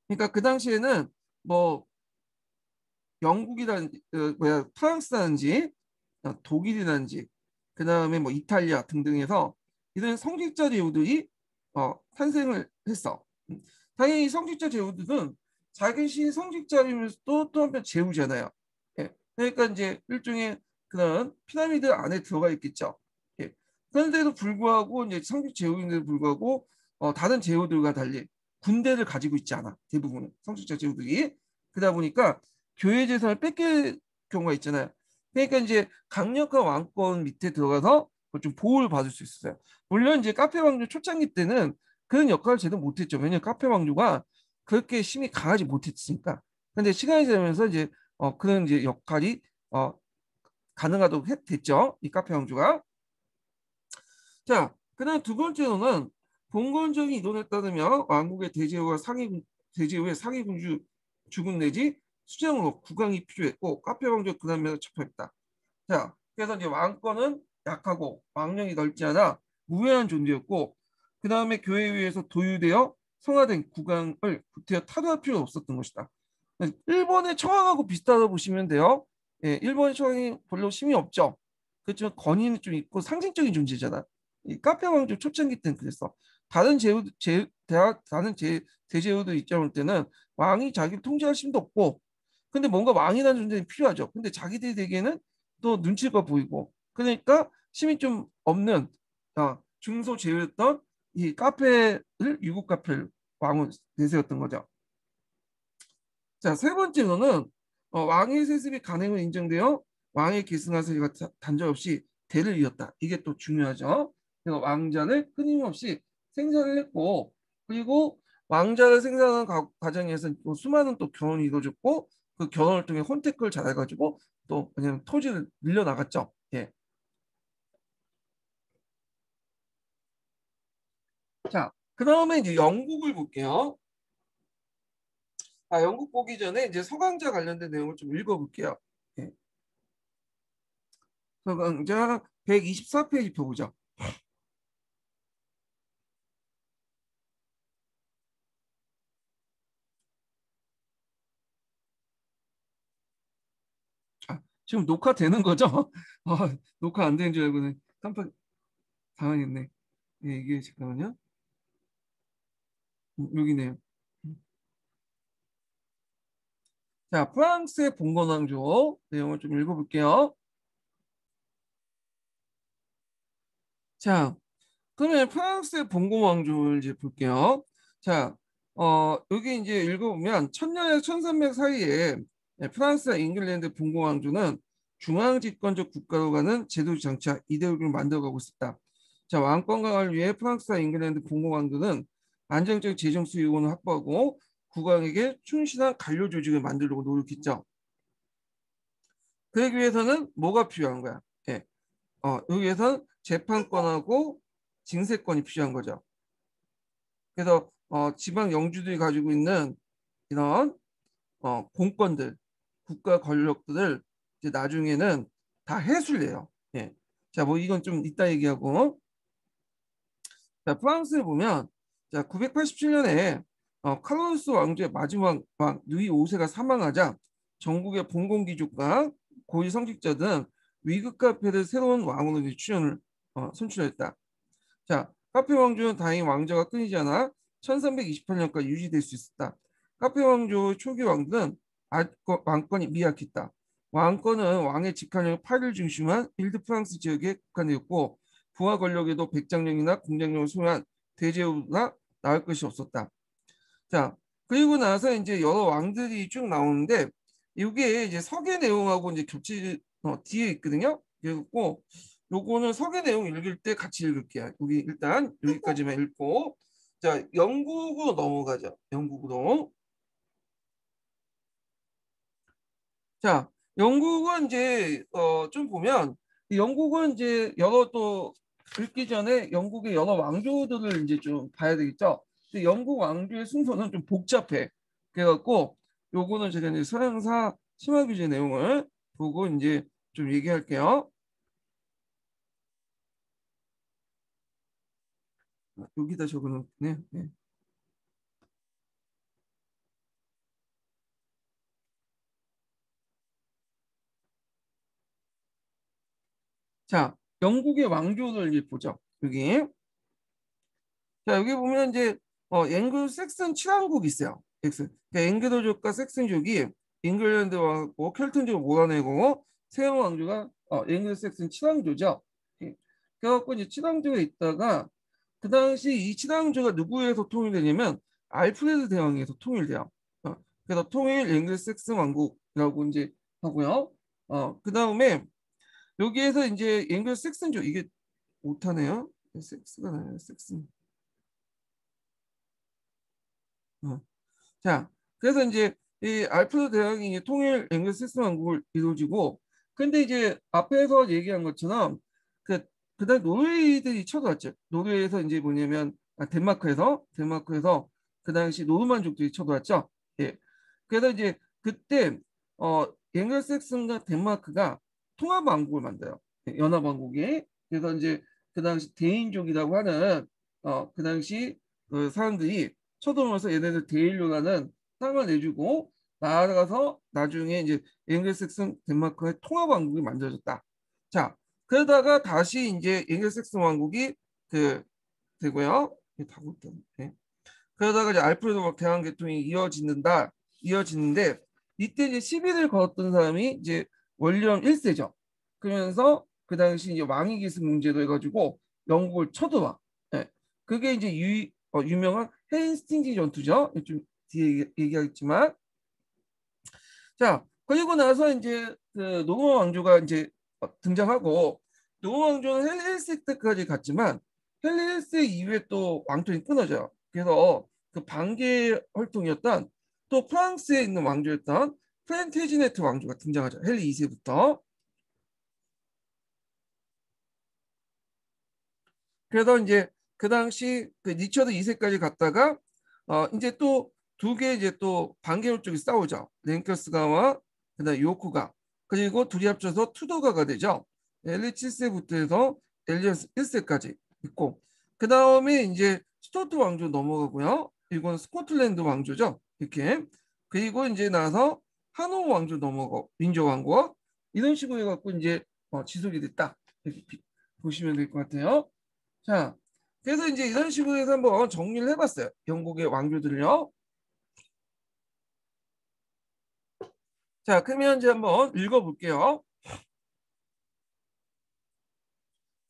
그러니까 그 당시에는 뭐 영국이라든지 그 뭐야 프랑스라든지 어, 독일이라든지 그 다음에 뭐 이탈리아 등등에서 이런 성직자 제후들이 어, 탄생을 했어. 음. 당연히 성직자 제후들은 자기시 성직자이면서도 또 한편 제후잖아요. 예. 그러니까 이제 일종의 그런 피라미드 안에 들어가 있겠죠. 예. 그런데도 불구하고 이제 성직 제후인데도 불구하고 어, 다른 제후들과 달리 군대를 가지고 있지 않아. 대부분은 성직자 제후들이 그러다 보니까 교회 재산을 뺏길 경우가 있잖아요. 그러니까 이제 강력한 왕권 밑에 들어가서 좀 보호를 받을 수 있어요. 물론 이제 카페 왕조 초창기 때는 그런 역할을 제대로 못했죠. 왜냐하면 카페 왕조가 그렇게 힘이 강하지 못했으니까. 근데 시간이 지나면서 이제 어, 그런 이제 역할이 어, 가능하도록 했, 됐죠. 이 카페 왕조가. 자, 그 다음 두 번째로는 봉건적인 이론에 따르면 왕국의 대제후와 상위 대제후의 상위 군주 죽은 내지 수정으로 국왕이 필요했고 카페 왕조 그 다음에 접했다. 자, 그래서 이제 왕권은 약하고 왕령이 넓지 않아 무해한 존재였고 그 다음에 교회에 의해서 도유되어 성화된 국왕을 구태여 타도할 필요가 없었던 것이다. 일본의 청왕하고 비슷하다 보시면 돼요. 예, 일본의 청왕이 별로 힘이 없죠. 그렇지만 권위는 좀 있고 상징적인 존재잖아. 이 카페 왕조 초창기 때는 그랬어. 다른 제후, 제, 대학, 다른 제, 대제후들 입장을 때는 왕이 자기를 통제할 힘도 없고 근데 뭔가 왕이라는 존재는 필요하죠. 근데 자기들에게는 또 눈치가 보이고 그러니까 힘이 좀 없는 어, 중소 제후였던 이 카페를 유국 카페를 왕은 내세웠던 거죠. 자, 세 번째로는 어, 왕의 세습이 간행으로 인정되어 왕의 계승하세가 단절 없이 대를 이었다. 이게 또 중요하죠. 그래서 왕자를 끊임없이 생산을 했고 그리고 왕자를 생산하는 과정에서 또 수많은 또 결혼이 이루어졌고 그 결혼을 통해 혼택을 잘해가지고 또 그냥 토지를 늘려나갔죠. 예. 자, 그 다음에 이제 영국을 볼게요. 아, 영국 보기 전에 이제 서강자 관련된 내용을 좀 읽어볼게요. 예. 서강자 124페이지 펴보죠. 지금 녹화되는 거죠? 아, 녹화 안 되는 줄 알고는 깜빡 당황했네. 예, 이게 잠깐만요. 음, 여기네요. 자, 프랑스의 봉건왕조 내용을 좀 읽어볼게요. 자, 그러면 프랑스의 봉건왕조를 이제 볼게요. 자, 어, 여기 이제 읽어보면 1000년에서 1300 사이에 프랑스와 잉글랜드 봉건왕조는 중앙집권적 국가로 가는 제도 장차 이데올기를 만들어가고 있었다. 자, 왕권 강화를 위해 프랑스와 잉글랜드 봉건왕조는 안정적 재정 수요원을 확보하고 국왕에게 충실한 관료 조직을 만들려고 노력했죠. 그러기 위해서는 뭐가 필요한 거야? 예. 어, 여기에서 재판권하고 징세권이 필요한 거죠. 그래서 어, 지방 영주들이 가지고 있는 이런 어, 공권들, 국가 권력들을 이제 나중에는 다 해요. 예. 자, 뭐 이건 좀 이따 얘기하고. 자, 프랑스를 보면 자, 987년에 어, 카르로스 왕조의 마지막 왕 누이 5세가 사망하자 전국의 봉공귀족과 고위 성직자들은 위급 카페를 새로운 왕으로 출연을 어, 선출했다. 자, 카페 왕조는 다행히 왕자가 끊이지 않아 1328년까지 유지될 수 있었다. 카페 왕조 초기 왕들은 왕권이 미약했다. 왕권은 왕의 직관력 8일 중심한 일드 프랑스 지역에 국한되었고 부하 권력에도 백장령이나 공장령을 소유한 대제후보다 나을 것이 없었다. 자 그리고 나서 이제 여러 왕들이 쭉 나오는데 이게 이제 서계 내용하고 이제 겹치 어, 뒤에 있거든요. 그리고 요거는 서계 내용 읽을 때 같이 읽을게요. 여기 일단 여기까지만 읽고 자 영국으로 넘어가죠. 영국으로 자 영국은 이제 어, 좀 보면 영국은 이제 여러 또 읽기 전에 영국의 여러 왕조들을 이제 좀 봐야 되겠죠. 근데 영국 왕조의 순서는 좀 복잡해. 그래갖고 요거는 제가 이제 서양사 심화규제 내용을 보고 이제 좀 얘기할게요. 여기다 적어놓네. 네. 자, 영국의 왕조를 보죠. 여기. 자, 여기 보면 이제 어, 앵글로색슨 칠왕국이 있어요. 엑스. 그러니까 앵글족과 색슨족이 잉글랜드하고 켈트족을 몰아내고 세운 왕조가 어, 앵글로색슨 칠왕조죠. 예. 그래갖고 이제 칠왕조에 있다가 그 당시 이 칠왕조가 누구에서 통일되냐면 알프레드 대왕에서 통일돼요. 어, 그래서 통일 앵글 섹슨 왕국이라고 이제 하고요. 어, 그 다음에 여기에서 이제 앵글 섹슨조 이게 못하네요. 섹스가 나요. 섹슨. 어. 자, 그래서 이제 이 알프레드 대왕이 통일 앵글 섹슨 왕국을 이루어지고 근데 이제 앞에서 얘기한 것처럼 그 그다음 노르웨이들이 쳐들어왔죠. 노르웨이에서 이제 뭐냐면 아, 덴마크에서 덴마크에서 그 당시 노르만족들이 쳐들어왔죠. 예. 그래서 이제 그때 어 앵글색슨과 덴마크가 통합 왕국을 만들어요. 예, 연합 왕국이. 그래서 이제 그 당시 대인족이라고 하는 어 그 당시 그 사람들이 쳐들어오면서 얘네들 대인료라는 땅을 내주고 나아가서 나중에 이제 앵글색슨 덴마크의 통합 왕국이 만들어졌다. 자, 그러다가 다시 이제 앵글색슨 왕국이 그 되고요. 네. 그러다가 이제 알프레드 대왕 계통이 이어지는다. 이어지는데 이때 이제 시비를 걸었던 사람이 이제 원리엄 1세죠. 그러면서 그 당시 이제 왕위 기승 문제도 해가지고 영국을 쳐들어와. 네. 그게 이제 유, 어, 유명한 헤이스팅스 전투죠. 좀 뒤에 얘기하겠지만. 자, 그리고 나서 이제 그 노르만 왕조가 이제 등장하고 노르만 왕조는 헨리 1세 때까지 갔지만 헨리 1세 이후에 또 왕통이 끊어져요. 그래서 그 방계 왕통이었던 또 프랑스에 있는 왕조였던 플랜태저넷 왕조가 등장하죠. 헨리 2세부터. 그래서 이제 그 당시 그 리처드 2세까지 갔다가 어 이제 또 두 개 이제 또 반개월 쪽이 싸우죠. 랭커스가와 그다음 요코가 그리고 둘이 합쳐서 투도가가 되죠. 엘리 7세부터 해서 엘리어스 1세까지 있고 그 다음에 이제 스토트 왕조 넘어가고요. 이건 스코틀랜드 왕조죠. 이렇게 그리고 이제 나서 한우 왕조 넘어가고 민족 왕국 이런 식으로 해갖고 이제 어, 지속이 됐다 이렇게 보시면 될 것 같아요. 자, 그래서 이제 이런 식으로 해서 한번 정리를 해봤어요. 영국의 왕조들을요. 자, 그러면 이제 한번 읽어볼게요.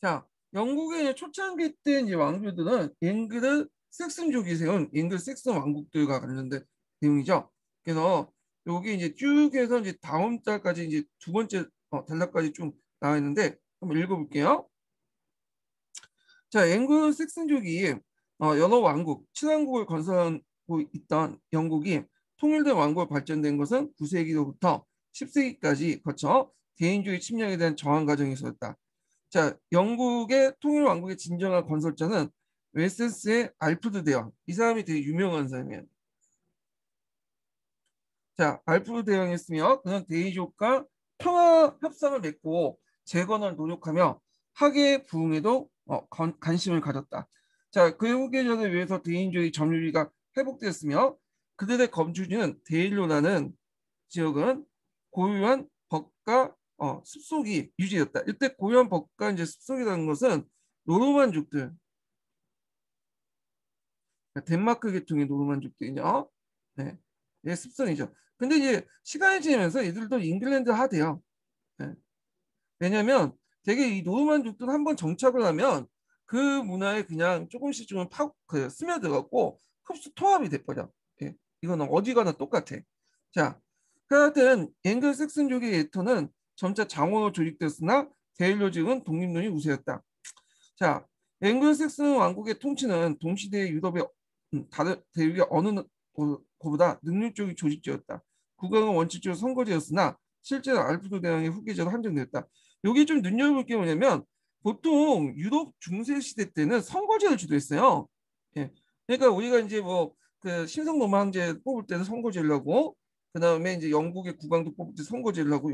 자, 영국의 초창기 때 이제 왕조들은 잉글드 섹슨족이 세운 잉글 섹슨 왕국들과 관련된 내용이죠. 그래서 여기 이제 쭉 해서 이제 다음 달까지 이제 두 번째 어, 단락까지 좀 나와 있는데 한번 읽어볼게요. 자, 앵글 섹슨족이 어, 여러 왕국, 친왕국을 건설하고 있던 영국이 통일된 왕국으로 발전된 것은 9세기로부터 10세기까지 거쳐 개인주의 침략에 대한 저항 과정이 있었다. 자, 영국의 통일 왕국의 진정한 건설자는 웨스스의 알프드 대왕. 이 사람이 되게 유명한 사람이에요. 자, 알프드 대왕이었으며 그는 대의족과 평화 협상을 맺고 재건을 노력하며 학예 부흥에도 어, 건, 관심을 가졌다. 자, 그 후계자를 위해서 대인주의 점유율가 회복되었으며 그들의 검주지는 데일로라는 지역은 고유한 법과 어, 습속이 유지됐다. 이때 고유한 법과 이제 습속이라는 것은 노르만족들, 덴마크 계통의 노르만족들이죠. 네, 네, 습성이죠. 근데 이제 시간이 지나면서 이들도 잉글랜드화돼요. 네. 왜냐하면 되게 이 노르만 족들 한번 정착을 하면 그 문화에 그냥 조금씩 조금 파, 그 스며들었고 흡수 통합이 돼버려. 예. 이거는 어디 가나 똑같아. 자, 하여튼 앵글 섹슨족의 위탄은 점차 장원으로 조직됐으나 데일로직은 독립론이 우세였다. 자, 앵글 섹슨 왕국의 통치는 동시대의 유럽의 음, 다른 대륙의 어느 곳 보다 능률적인 조직제였다. 국왕은 원칙적으로 선거제였으나 실제로 알프도 대왕의 후계자로 한정됐다. 여기 좀 눈여겨볼 게 뭐냐면 보통 유럽 중세 시대 때는 선거제를 주도했어요. 예. 그러니까 우리가 이제 뭐 그 신성로마 황제 뽑을 때는 선거제를 하고 그 다음에 이제 영국의 국왕도 뽑을 때 선거제를 하고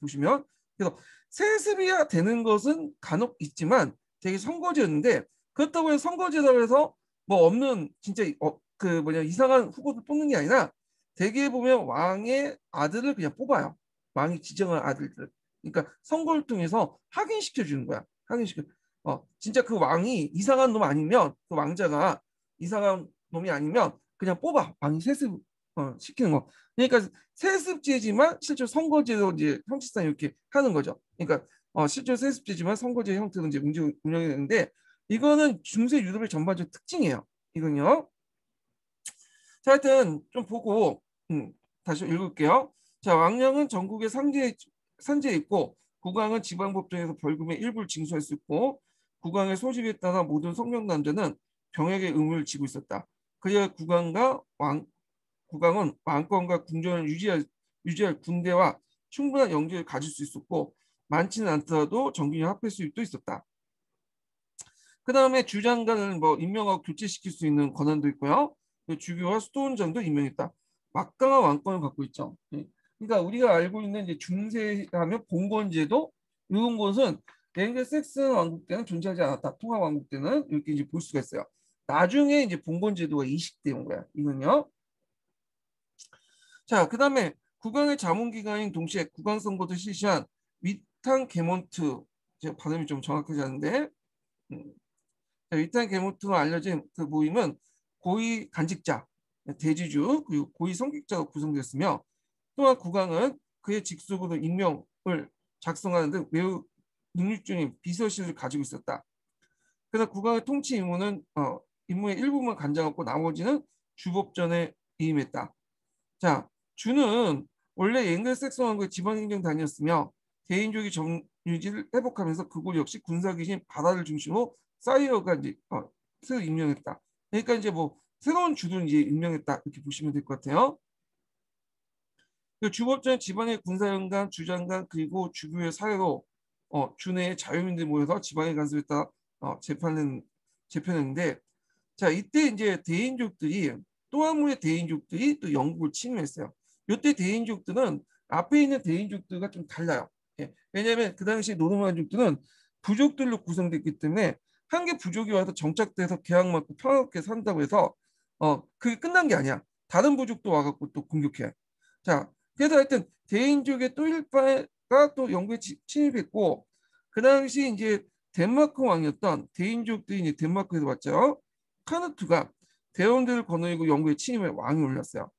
보시면 그래서 세습이야 되는 것은 간혹 있지만 되게 선거제였는데 그렇다고 해서 선거제라고 해서 뭐 없는 진짜 어, 그 뭐냐 이상한 후보를 뽑는 게 아니라 대개 보면 왕의 아들을 그냥 뽑아요. 왕이 지정한 아들들. 그러니까 선거를 통해서 확인시켜 주는 거야. 확인시켜. 어 진짜 그 왕이 이상한 놈 아니면 그 왕자가 이상한 놈이 아니면 그냥 뽑아 왕이 세습 어, 시키는 거. 그러니까 세습제지만 실제 선거제도 이제 형식상 이렇게 하는 거죠. 그러니까 어, 실제 세습제지만 선거제 형태로 이제 운영이 되는데 이거는 중세 유럽의 전반적 특징이에요. 이건요. 자, 하여튼 좀 보고 음, 다시 읽을게요. 자, 왕령은 전국의 상제 산지에 있고 국왕은 지방법정에서 벌금의 일부를 징수할 수 있고 국왕의 소집에 따라 모든 성령 남자는 병역의 의무를 지고 있었다. 그리하 국왕과 왕 국왕은 왕권과 궁전을 유지할 유지할 군대와 충분한 영지를 가질 수 있었고 많지는 않더라도 정균이 합할 수도 있었다. 그 다음에 주장관을 뭐 임명하고 교체시킬 수 있는 권한도 있고요. 주교와 수도원장도 임명했다. 막강한 왕권을 갖고 있죠. 예. 그러니까 우리가 알고 있는 이제 중세하면 봉건제도 이런 것은 앵글 섹슨 왕국 때는 존재하지 않았다. 통합 왕국 때는 이렇게 이제 볼 수가 있어요. 나중에 이제 봉건제도가 이식돼 온 거야. 이건요. 자, 그 다음에 국왕의 자문기관인 동시에 국왕 선거도 실시한 위탄 게몬트 제가 발음이 좀 정확하지 않은데 음. 위탄 게몬트로 알려진 그 모임은 고위 간직자, 대지주 그리고 고위 성직자로 구성되었으며 또한 국왕은 그의 직속으로 임명을 작성하는 등 매우 능력적인 비서실을 가지고 있었다. 그래서 국왕의 통치 임무는 어, 임무의 일부만 간장하고 나머지는 주법전에 임했다. 자, 주는 원래 앵글색슨 왕국의 지방행정단이었으며 개인주의 정유지를 회복하면서 그곳 역시 군사기신 바다를 중심으로 사이어가 이제 어, 임명했다. 그러니까 이제 뭐 새로운 주를 이제 임명했다 이렇게 보시면 될 것 같아요. 그 주법전은 지방의 군사연관, 주장관 그리고 주교의 사회로 어, 주내의 자유민들이 모여서 지방의 간섭에 따라 어, 재판은 재편했는데 자 이때 이제 대인족들이 또 한 무의 대인족들이 또 영국을 침입했어요. 이때 대인족들은 앞에 있는 대인족들과 좀 달라요. 예. 왜냐하면 그 당시 노르만족들은 부족들로 구성됐기 때문에 한 개 부족이 와서 정착돼서 계약 맞고 평화롭게 산다고 해서 어 그게 끝난 게 아니야. 다른 부족도 와갖고 또 공격해. 자 그래서 하여튼 대인족의 또 일파의 또 영국에 침입했고 그 당시 이제 덴마크 왕이었던 대인족들이 이제 덴마크에서 왔죠. 카누트가 대원들을 거느리고 영국에 침입해 왕이 올렸어요.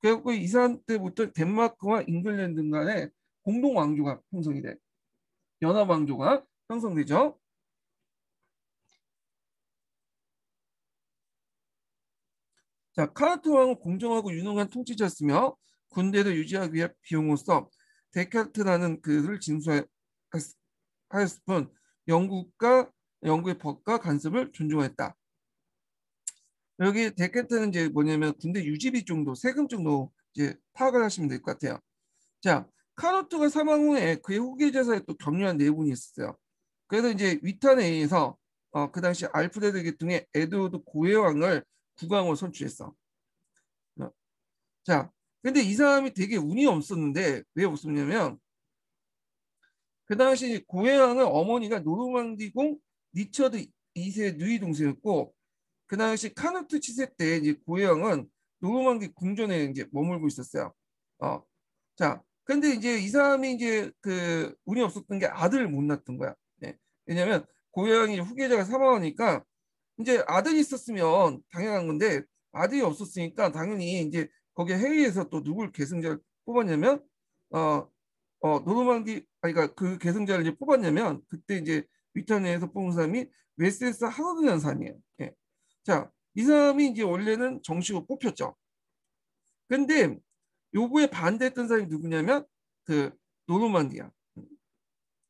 그래갖고 이 사람 때부터 덴마크와 잉글랜드 간에 공동 왕조가 형성이 돼. 연합 왕조가 형성되죠. 자, 카르트 왕은 공정하고 유능한 통치자였으며 군대를 유지하기 위해 비용으로써 데카르트라는 그를 진수하였을 뿐 영국과 영국의 법과 간섭을 존중했다. 여기 데카르트는 이제 뭐냐면 군대 유지비 정도, 세금 정도 이제 파악을 하시면 될 것 같아요. 자, 카노트가 사망 후에 그의 후계자사에 또 격려한 내분이 있었어요. 그래서 이제 위탄에 의해서 어, 그 당시 알프레드 계통의 에드워드 고해왕을 국왕으로 선출했어. 어. 자, 근데 이 사람이 되게 운이 없었는데 왜 없었냐면 그 당시 고해왕은 어머니가 노르망디공 리처드 2세 누이 동생이었고 그 당시 카누트 치세 때 이제 고해왕은 노르망디 궁전에 이제 머물고 있었어요. 어, 자, 근데 이제 이 사람이 이제 그 운이 없었던 게 아들을 못 낳았던 거야. 네. 왜냐면 고해왕이 후계자가 사망하니까 이제 아들이 있었으면 당연한 건데 아들이 없었으니까 당연히 이제 거기 회의에서 또 누굴 계승자를 뽑았냐면 어, 어 노르망디 아니 그러니까 그 계승자를 이제 뽑았냐면 그때 이제 위탄에서 뽑은 사람이 웨스테스 하거드라는 사람이에요. 예. 자, 이 사람이 이제 원래는 정식으로 뽑혔죠. 근데 요구에 반대했던 사람이 누구냐면 그 노르망디야.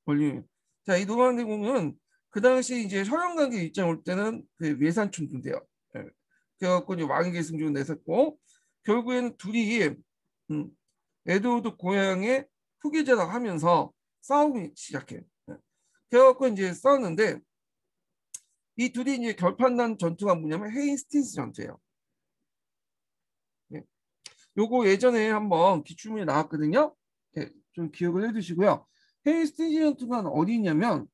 원리. 자, 이 노르망디 공은 그 당시 이제 혈연관계 입장 올 때는 그 외산촌 군대요. 예. 그래갖고 이제 왕위 계승주를 내섰고 결국에는 둘이 음, 에드워드 고향의 후계자라 하면서 싸우기 시작해. 예. 그래갖고 이제 싸웠는데 이 둘이 이제 결판난 전투가 뭐냐면 헤이스틴스 전투예요. 예. 요거 예전에 한번 기출문에 나왔거든요. 예, 좀 기억을 해두시고요. 헤이스틴스 전투가 어디 있냐면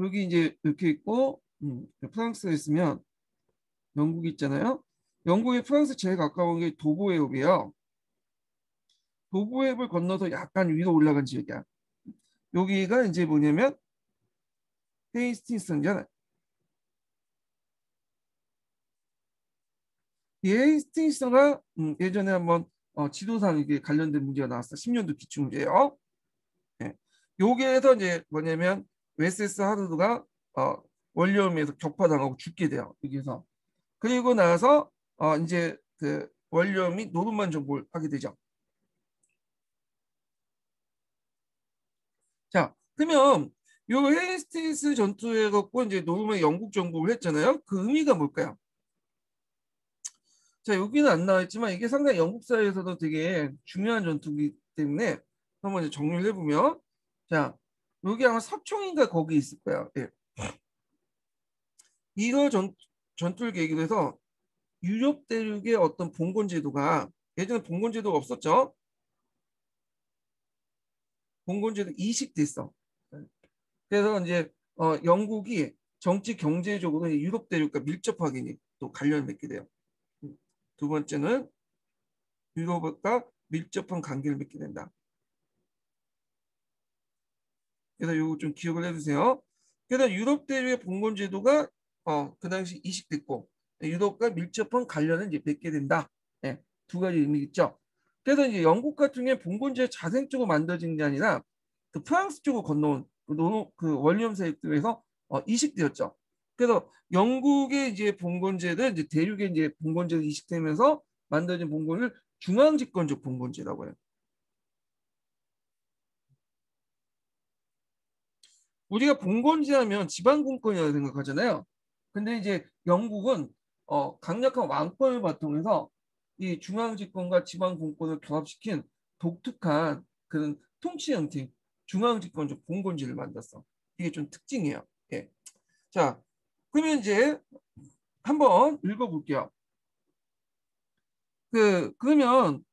여기 이제 이렇게 있고 음, 프랑스가 있으면 영국이 있잖아요. 영국에 프랑스 제일 가까운 게 도보해협이에요. 도보해협을 건너서 약간 위로 올라간 지역이야. 여기가 이제 뭐냐면 헤이스팅스잖아. 이 헤이스팅스가 음, 예전에 한번 어, 지도상 이게 관련된 문제가 나왔어. 10년도 기출 문제예요. 네. 여기에서 이제 뭐냐면 웨섹스 해럴드가 어, 원료음에서 격파당하고 죽게 돼요. 여기서 그리고 나서 어, 이제 그 윌리엄이 노르만 정복을 하게 되죠. 자, 그러면 요 헤이스팅스 전투 해 갖고 이제 노르만 영국 정복을 했잖아요. 그 의미가 뭘까요? 자, 여기는 안 나와있지만 이게 상당히 영국사에서도 되게 중요한 전투이기 때문에 한번 정리를 해보면 자, 여기 아마 서총인가 거기 있을 거야. 예. 이거 전, 전투를 계기로 해서 유럽 대륙의 어떤 봉건 제도가 예전에 봉건 제도가 없었죠. 봉건 제도 이식됐어. 그래서 이제 어, 영국이 정치 경제적으로 유럽 대륙과 밀접하게 또 관련을 맺게 돼요. 두 번째는 유럽과 밀접한 관계를 맺게 된다. 그래서 이거 좀 기억을 해두세요. 그래서 유럽 대륙의 봉건 제도가 어, 그 당시 이식됐고 유럽과 밀접한 관련을 이제 맺게 된다. 네, 두 가지 의미 있죠. 그래서 이제 영국 같은 경우에 봉건제 자생적으로 만들어진 게 아니라 그 프랑스 쪽으로 건너온 그, 노, 그 원리엄 세력들에서 어, 이식되었죠. 그래서 영국의 이제 봉건제를 이제 대륙의 이제 봉건제로 이식되면서 만들어진 봉건을 중앙집권적 봉건제라고 해요. 우리가 봉건제하면 지방 공권이라고 생각하잖아요. 근데 이제 영국은 어, 강력한 왕권을 바탕해서 이 중앙 집권과 지방 공권을 결합시킨 독특한 그런 통치 형태, 중앙 집권적 봉건제를 만들었어. 이게 좀 특징이에요. 예. 자, 그러면 이제 한번 읽어볼게요. 그 그러면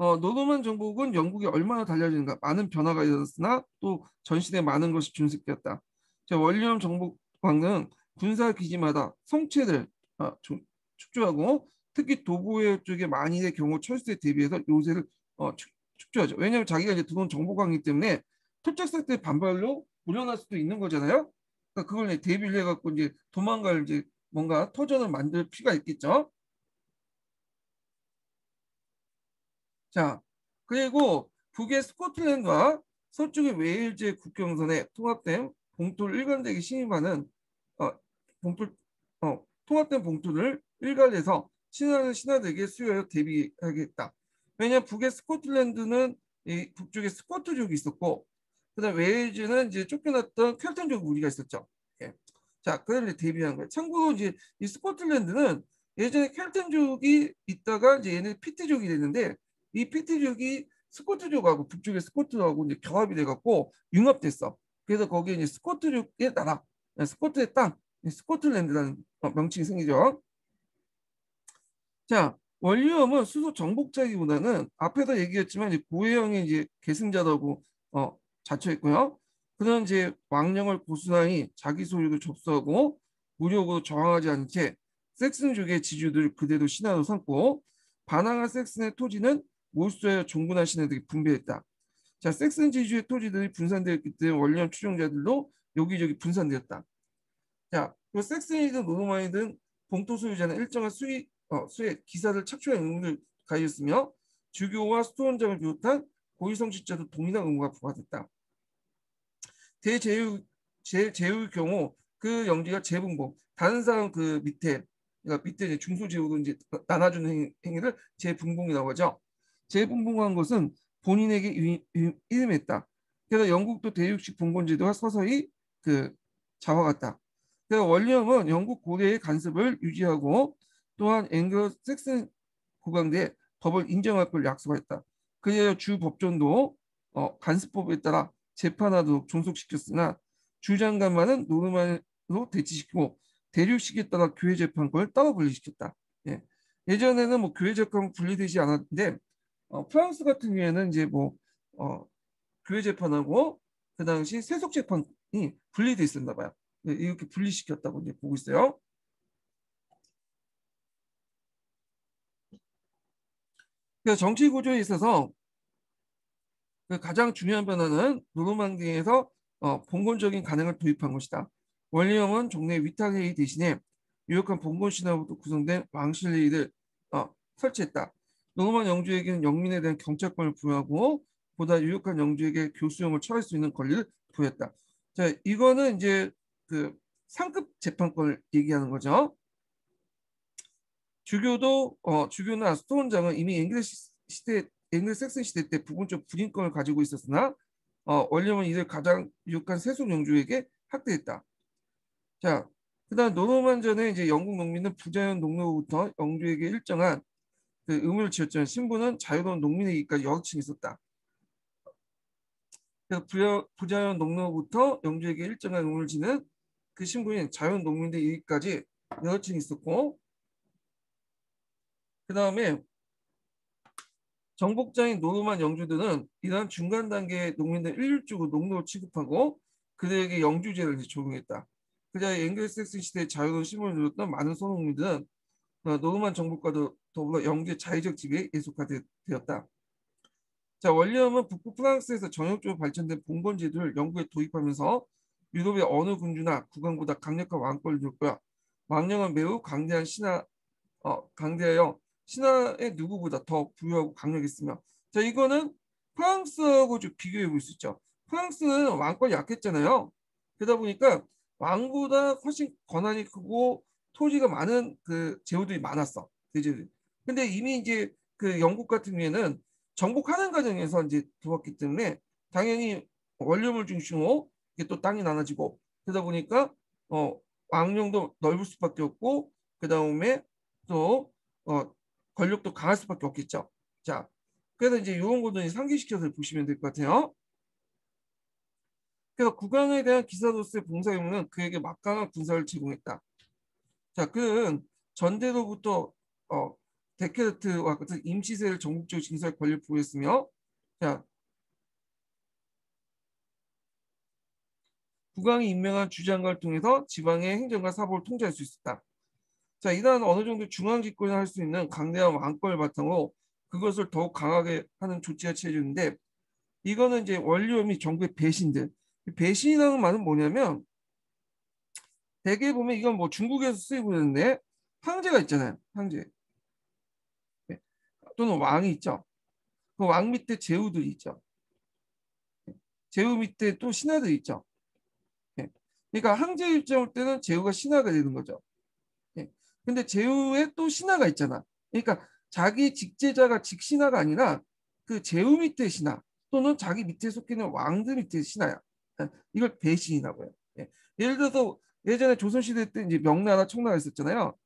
어, 노르만 정복은 영국이 얼마나 달려지는가 많은 변화가 있었으나 또 전시대 많은 것이 준습되었다. 자, 원리엄 정복왕은 군사 기지마다 성체를 어, 축조하고 특히 도보해 쪽에 만일의 경우 철수에 대비해서 요새를 어, 축조하죠. 왜냐하면 자기가 이제 들어온 정보광이기 때문에 토착사태 반발로 우려날 수도 있는 거잖아요. 그러니까 그걸 대비를 해갖고 이제 도망갈 이제 뭔가 터전을 만들 필요가 있겠죠. 자, 그리고 북의 스코틀랜드와 서쪽의 웨일즈의 국경선에 통합된 봉투를 일관되게 신임하는 어, 봉투 어, 통합된 봉투를 일괄해서 신하는 신하들에게 수여하여 대비하겠다. 왜냐하면 북의 스코틀랜드는 이 북쪽에 스코트족이 있었고 그다음 웨일즈는 이제 쫓겨났던 켈트족 무리가 있었죠. 예. 자, 그걸 대비한 거예요. 참고로 이제 이 스코틀랜드는 예전에 켈트족이 있다가 이제 얘네 픽트족이 됐는데 이 픽트족이 스코트족하고 북쪽의 스코트하고 이제 결합이 돼갖고 융합됐어. 그래서 거기에 이제 스코트족의 나라, 스코트의 땅, 스코틀랜드라는 명칭이 생기죠. 자, 원리엄은 수소 정복자기보다는 앞에서 얘기했지만 이제 고해영의 이제 계승자라고 어, 자처했고요. 그는 이제 왕령을 고수하니 자기 소유도 접수하고 무력으로 저항하지 않은 채 섹슨족의 지주들 그대로 신하로 삼고 반항한 섹슨의 토지는 몰수하여 종군한 신하들에게 분배했다. 자, 섹슨 지주의 토지들이 분산되었기 때문에 원리엄 추종자들도 여기저기 분산되었다. 자, 그 섹슨이든 노르마이든 봉토 소유자는 일정한 수익, 어, 수의 기사를 착취할 의무를 가졌으며 주교와 수도원장을 비롯한 고위성직자도 동일한 의무가 부과됐다. 대제휴 제, 제휴의 경우 그 영지가 재분봉 다른 사람 그 밑에 그러니까 밑에 이제 중소제후로 이제 나눠주는 행위, 를 재분봉이라고 하죠. 재분봉한 것은 본인에게 이름했다. 그래서 영국도 대육식 분권제도가 서서히 그 자화갔다. 그래서 원리엄은 영국 고대의 간섭을 유지하고 또한 앵글 섹슨 국왕대 법을 인정할 걸 약속했다. 그래야 주 법전도 어, 간섭법에 따라 재판하도록 존속시켰으나 주장관만은 노르만으로 대치시키고 대륙식에 따라 교회 재판권을 따로 분리시켰다. 예. 예전에는 뭐 교회 재판 분리되지 않았는데 어, 프랑스 같은 경우에는 이제 뭐 어, 교회 재판하고 그 당시 세속 재판이 분리돼 있었나 봐요. 예, 이렇게 분리시켰다고 이제 보고 있어요. 그래서 정치 구조에 있어서 그 가장 중요한 변화는 노르망디에서 어, 봉건적인 가능을 도입한 것이다. 원리엄은 종래 위탁회의 대신에 유력한 봉건 신하부터 구성된 왕실회의를 어, 설치했다. 노르만 영주에게는 영민에 대한 경찰권을 부여하고 보다 유력한 영주에게 교수형을 처할 수 있는 권리를 부여했다. 자, 이거는 이제 그 상급 재판권을 얘기하는 거죠. 주교도 어, 주교나 수도원장은 이미 앵글리시 시대 앵글 섹슨 시대 때 부분적 불입권을 가지고 있었으나 어, 윌리엄은 이들 가장 유력한 세속 영주에게 학대했다. 자, 그다음 노르만전에 이제 영국 농민은 부자연 농노부터 영주에게 일정한 그 의무를 지었지만 신부는 자유로운 농민에게까지 여칭이 있었다. 그래서 부자연 농노부터 영주에게 일정한 의무를 지는 그 신부인 자연 농민들에게까지 여칭이 있었고 그 다음에 정복자인 노르만 영주들은 이러한 중간 단계의 농민들 일률적으로 농노를 취급하고 그들에게 영주제를 적용했다. 그자 앵글색슨 시대 자유로운 신분을 누렸던 많은 소농민들은 어, 노르만 정복과도 더불어 영주의 자의적 지배에 예속화되었다. 자 원리엄은 북부 프랑스에서 전역적으로 발전된 봉건 제도를 영국에 도입하면서 유럽의 어느 군주나 국왕보다 강력한 왕권을 줬고요. 왕령은 매우 강대한 신하, 어, 강대하여 신화의 누구보다 더 부유하고 강력했으며 자 이거는 프랑스하고 좀 비교해 볼 수 있죠. 프랑스는 왕권이 약했잖아요. 그러다 보니까 왕보다 훨씬 권한이 크고 토지가 많은 그 제후들이 많았어. 대제들. 근데 이미 이제 그 영국 같은 경우에는 정복하는 과정에서 이제 들어왔기 때문에 당연히 원룸을 중심으로 이게 또 땅이 나눠지고 그러다 보니까 어 왕령도 넓을 수밖에 없고 그 다음에 또 어 권력도 강할 수밖에 없겠죠. 자, 그래서 이제 이런 것도 상기시켜서 보시면 될 것 같아요. 그래서 국왕에 대한 기사로서의 봉사 의무는 그에게 막강한 군사를 제공했다. 자, 그는 전대로부터 어, 데케르트와 같은 임시세를 전국적으로 징수할 권리를 부여했으며 자, 국왕이 임명한 주장관을 통해서 지방의 행정과 사법을 통제할 수 있었다. 자, 이러한 어느 정도 중앙 집권을 할 수 있는 강대한 왕권을 바탕으로 그것을 더욱 강하게 하는 조치가 취해지는데 이거는 이제 원료 및 정부의 배신들. 배신이라는 말은 뭐냐면 대개 보면 이건 뭐 중국에서 쓰이고 있는데 황제가 있잖아요. 황제. 네. 또는 왕이 있죠. 그 왕 밑에 제후들이 있죠. 제후 밑에 또 신하들이 있죠. 네. 그러니까 황제 입장일 때는 제후가 신하가 되는 거죠. 네. 근데 제후에 또 신하가 있잖아. 그러니까 자기 직제자가 직신하가 아니라 그 제후 밑에 신하 또는 자기 밑에 속해 있는 왕들 밑에 신하야. 이걸 배신이라고 해요. 예를 들어서 예전에 조선시대 때 이제 명나라 청나라 있었잖아요.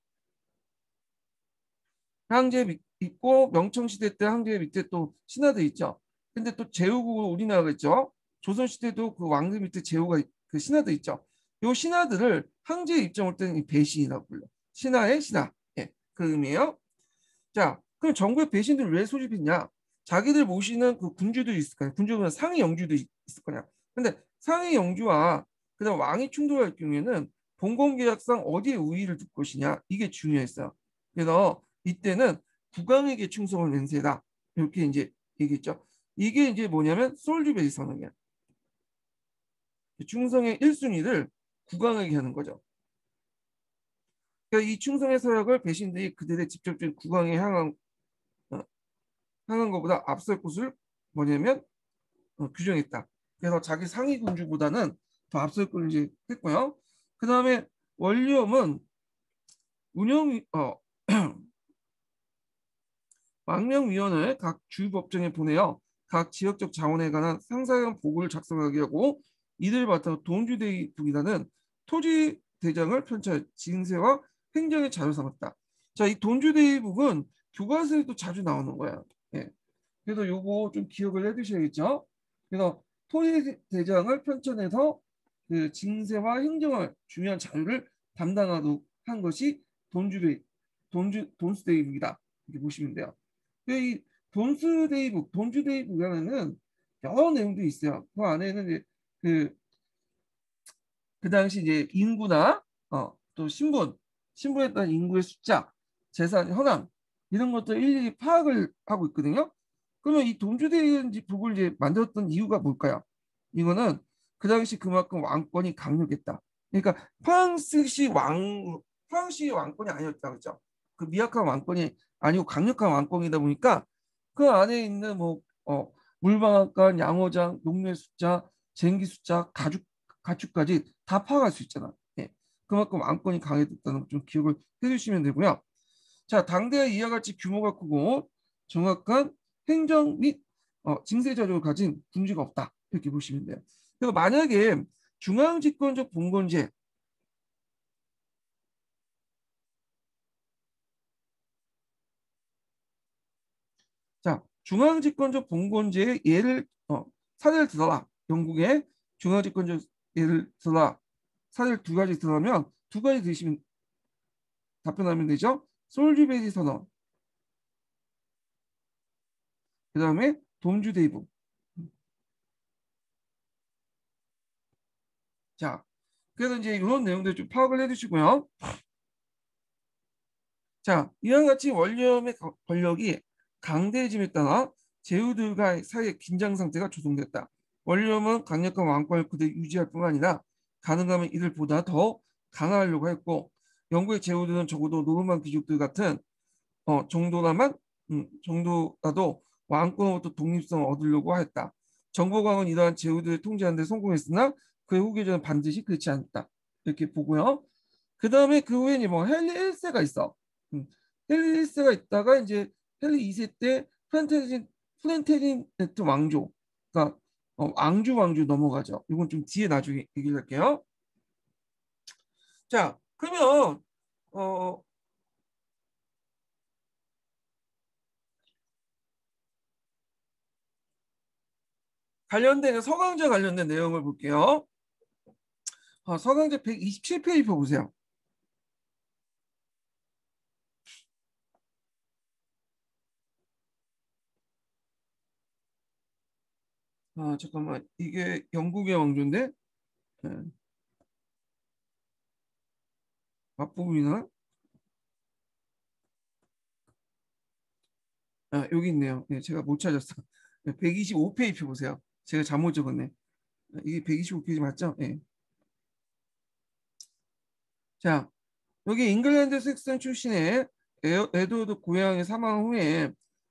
황제 있고 명청시대 때 황제 밑에 또 신하들 있죠. 근데 또 제후국 우리나라가 있죠. 조선시대도 그 왕들 밑에 제후가 그 신하들 있죠. 요 신하들을 황제 입장을 때는 배신이라고 불러. 신하의 신하. 예, 그 의미예요. 자, 그럼 정부의 배신들 왜 소집했냐? 자기들 모시는 그 군주들이 있을 거냐. 군주는 상위 영주도 있을 거냐. 근데 상위 영주와 그다음 왕이 충돌할 경우에는 봉건계약상 어디에 우위를 둘 것이냐 이게 중요했어요. 그래서 이때는 국왕에게 충성을 맹세다 이렇게 이제 얘기했죠. 이게 이제 뭐냐면 솔주베이 선언이야. 충성의 1순위를 국왕에게 하는 거죠. 그러니까 이 충성의 서약을 배신들이 그들의 직접적인 국왕에 향한 어, 향한 것보다 앞설 것을 뭐냐면 어, 규정했다. 그래서 자기 상위 군주보다는 더 앞설 걸 이제 했고요. 그 다음에 원리엄은 운영 어, 망명위원회 각 주법정에 보내어 각 지역적 자원에 관한 상세한 보고를 작성하게 하고 이들 바탕 돈주대국이라는 토지 대장을 편차 징세와 행정의 자료 삼았다. 자, 이 돈주대국은 교과서에도 자주 나오는 거야. 예. 그래서 요거 좀 기억을 해두셔야겠죠. 그래서 토지 대장을 편찬해서 그 징세와 행정을 중요한 자료를 담당하도록 한 것이 돈주대 돈주 돈스데이북이다 이렇게 보시면 돼요. 이 돈스데이북 돈주데이북에는 여러 내용들이 있어요. 그 안에는 이제 그, 그 당시 이제 인구나 어, 또 신분 신분에 따른 인구의 숫자 재산 현황 이런 것들 일일이 파악을 하고 있거든요. 그러면 이 돈주대북을 이제 만들었던 이유가 뭘까요? 이거는 그 당시 그만큼 왕권이 강력했다. 그러니까 프랑스시 왕 프랑스시 왕권이 아니었다 그죠? 그 미약한 왕권이 아니고 강력한 왕권이다 보니까 그 안에 있는 뭐 어, 물방앗간, 양어장, 농내 숫자, 쟁기 숫자, 가축 가축까지 다 파악할 수 있잖아. 예. 그만큼 왕권이 강해졌다는 좀 기억을 해주시면 되고요. 자, 당대 이와 같이 규모가 크고 정확한 행정 및 어, 징세 자료를 가진 군주가 없다 이렇게 보시면 돼요. 그래서 만약에 중앙 집권적 봉건제 자 중앙 집권적 봉건제의 예를 어, 사례를 들어라. 영국의 중앙 집권적 예를 들어라. 사례를 두 가지 들어가면 두 가지 드시면 답변하면 되죠. 솔주베리 선언 그 다음에 돈주대이북 자, 그래서 이제 이런 내용들 좀 파악을 해두시고요. 자, 이와 같이 원념의 권력이 강대해짐에 따라 제후들과 사이의 긴장 상태가 조성됐다. 원념은 강력한 왕권을 그대로 유지할 뿐만 아니라 가능하면 이를 보다 더 강화하려고 했고 영국의 제후들은 적어도 노르만 귀족들 같은 어, 정도나만 음, 정도라도 왕권으로부터 독립성을 얻으려고 했다. 정보광은 이러한 제후들을 통제하는 데 성공했으나 그의 후계자는 반드시 그렇지 않다. 이렇게 보고요. 그 다음에 그 후에 뭐 헨리 1세가 있어. 음. 헨리 1세가 있다가 이제 헨리 2세 때 플랜태저 플랜태저넷 왕조, 그러니까 어, 왕조 왕조 넘어가죠. 이건 좀 뒤에 나중에 얘기를 할게요. 자, 그러면 어, 관련된 서강제 관련된 내용을 볼게요. 어, 서강제 127페이지 보세요. 아 잠깐만 이게 영국의 왕조인데 네. 앞부분이나 아, 여기 있네요. 네, 제가 못 찾았어. 125페이지 보세요. 제가 잘못 적었네. 이게 125페이지 맞죠? 네. 자, 여기 잉글랜드 섹슨 출신의 에드워드 고향의 사망 후에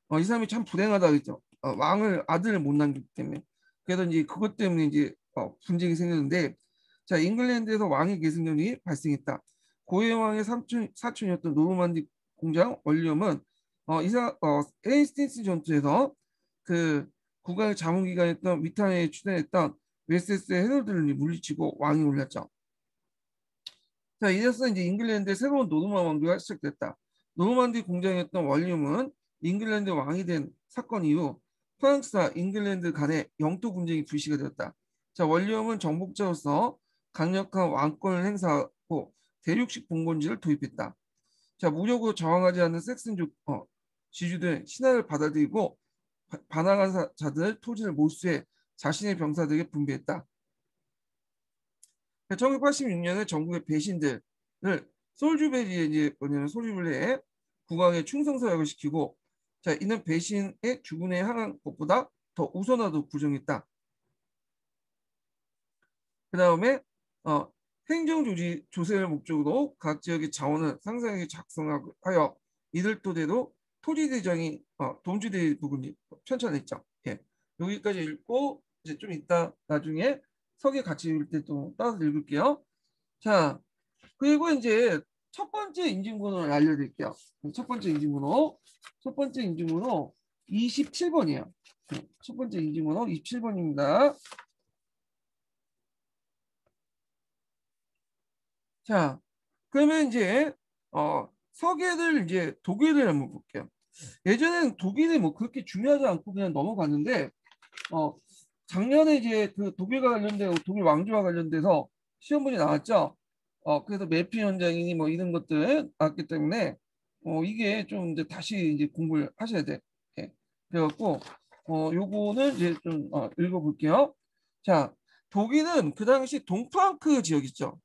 어, 이 사람이 참 불행하다 그랬죠. 어, 왕을 아들을 못 남기기 때문에. 그래서 이제 그것 때문에 이제 어, 분쟁이 생겼는데 자 잉글랜드에서 왕의 계승전이 발생했다. 고해 왕의 삼촌, 사촌이었던 노르만디 공작 윌리엄은 어, 이사 어, 헤이스팅스 전투에서 그 국가의 자문기관이었던 위탄에 선출했던 웨섹스의 헤럴드를 물리치고 왕위 올랐죠. 자 이래서 이제 잉글랜드의 새로운 노르만 왕조가 시작됐다. 노르만디 공작이었던 윌리엄은 잉글랜드 왕이 된 사건 이후 프랑스와 잉글랜드 간의 영토 분쟁이 불씨가 되었다. 자 윌리엄은 정복자로서 강력한 왕권을 행사하고 대륙식 봉건제를 도입했다. 자 무력으로 저항하지 않는 섹슨 족 어, 지주들 신하로 받아들이고 반항한 자들 토지를 몰수해 자신의 병사들에게 분배했다. 1086년에 전국의 배신들을 솔주베리에 이제 뭐냐면 솔주베리에 국왕의 충성서약을 시키고 자 이는 배신의 주군에 향한 것보다 더 우선하도 구정했다. 그 다음에 어, 행정조지 조세를 목적으로 각 지역의 자원을 상상하게 작성하여 이들 토대로 토지대장이 어, 동주대 부분이 편찬했죠. 예. 여기까지 읽고 이제 좀 이따 나중에 석에 같이 읽을 때 또 따라서 읽을게요. 자 그리고 이제 첫 번째 인증번호를 알려드릴게요. 첫 번째 인증번호. 첫 번째 인증번호 27번이에요. 첫 번째 인증번호 27번입니다. 자, 그러면 이제 어, 서계를 이제 독일을 한번 볼게요. 예전에는 독일이 뭐 그렇게 중요하지 않고 그냥 넘어갔는데 어, 작년에 이제 그 독일과 관련된 독일 왕조와 관련돼서 시험문이 나왔죠. 어, 그래서 매피 현장이니 뭐 이런 것들 나왔기 때문에 어, 이게 좀 이제 다시 이제 공부를 하셔야 돼. 예. 그래갖고 어, 요거는 이제 좀 어, 읽어볼게요. 자, 독일은 그 당시 동프랑크 지역 있죠.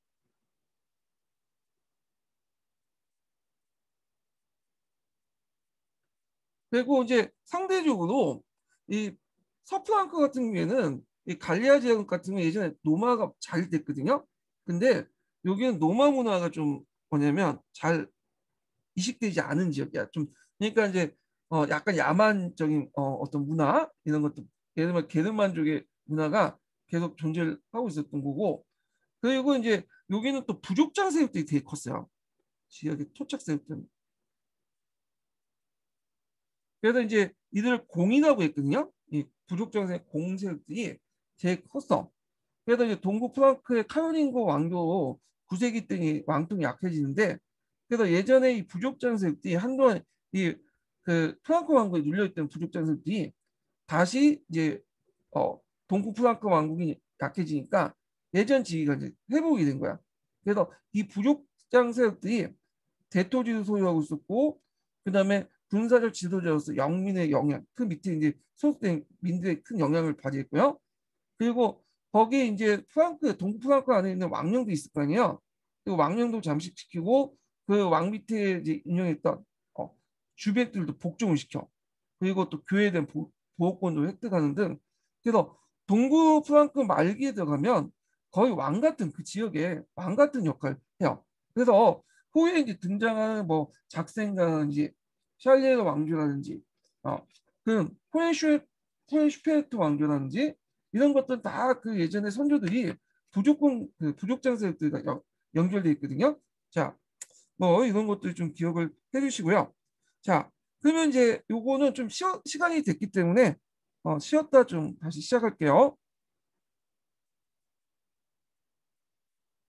그리고 이제 상대적으로 이 서프랑크 같은 경우에는 이 갈리아 지역 같은 경우 예전에 노마가 잘 됐거든요. 근데 여기는 노마 문화가 좀 뭐냐면 잘 이식되지 않은 지역이야. 좀 그러니까 이제 어 약간 야만적인 어 어떤 문화 이런 것도 예를 들면 게르만족의 문화가 계속 존재를 하고 있었던 거고 그리고 이제 여기는 또 부족장 세력들이 되게 컸어요. 지역의 토착 세력들. 그래서 이제 이들을 공인하고 했거든요. 이 부족장 세력 공세력들이 되게 컸어. 그래서 이제 동부 프랑크의 카로링고 왕도 9세기 때니 왕통이 약해지는데 그래서 예전에 이 부족 장색들이 한동안 이 그 프랑크 왕국에 눌려있던 부족 장색들이 다시 이제 어 동부 프랑크 왕국이 약해지니까 예전 지위가 이제 회복이 된 거야. 그래서 이 부족 장 세력들이 대토지를 소유하고 있었고 그 다음에 군사적 지도자로서 영민의 영향 그 밑에 이제 소속된 민들의 큰 영향을 발휘했고요. 그리고 거기에 이제 프랑크 동부 프랑크 안에 있는 왕령도 있을 거 아니에요. 그 왕령도 잠식시키고 그 왕 밑에 이제 인용했던 어, 주백들도 복종을 시켜. 그리고 또 교회에 대한 보, 호권도 획득하는 등 그래서 동부 프랑크 말기에 들어가면 거의 왕 같은 그 지역에 왕 같은 역할을 해요. 그래서 후에 이제 등장하는 뭐 작센가라든지 샬리에르 왕조라든지 어, 그 호엔슈 호엔슈페르트 왕조라든지 이런 것들 다 그 예전에 선조들이 부족공 그 부족장 세력들과 연결돼 있거든요. 자, 뭐 이런 것들 좀 기억을 해주시고요. 자, 그러면 이제 요거는 좀 쉬어, 시간이 됐기 때문에 어, 쉬었다 좀 다시 시작할게요.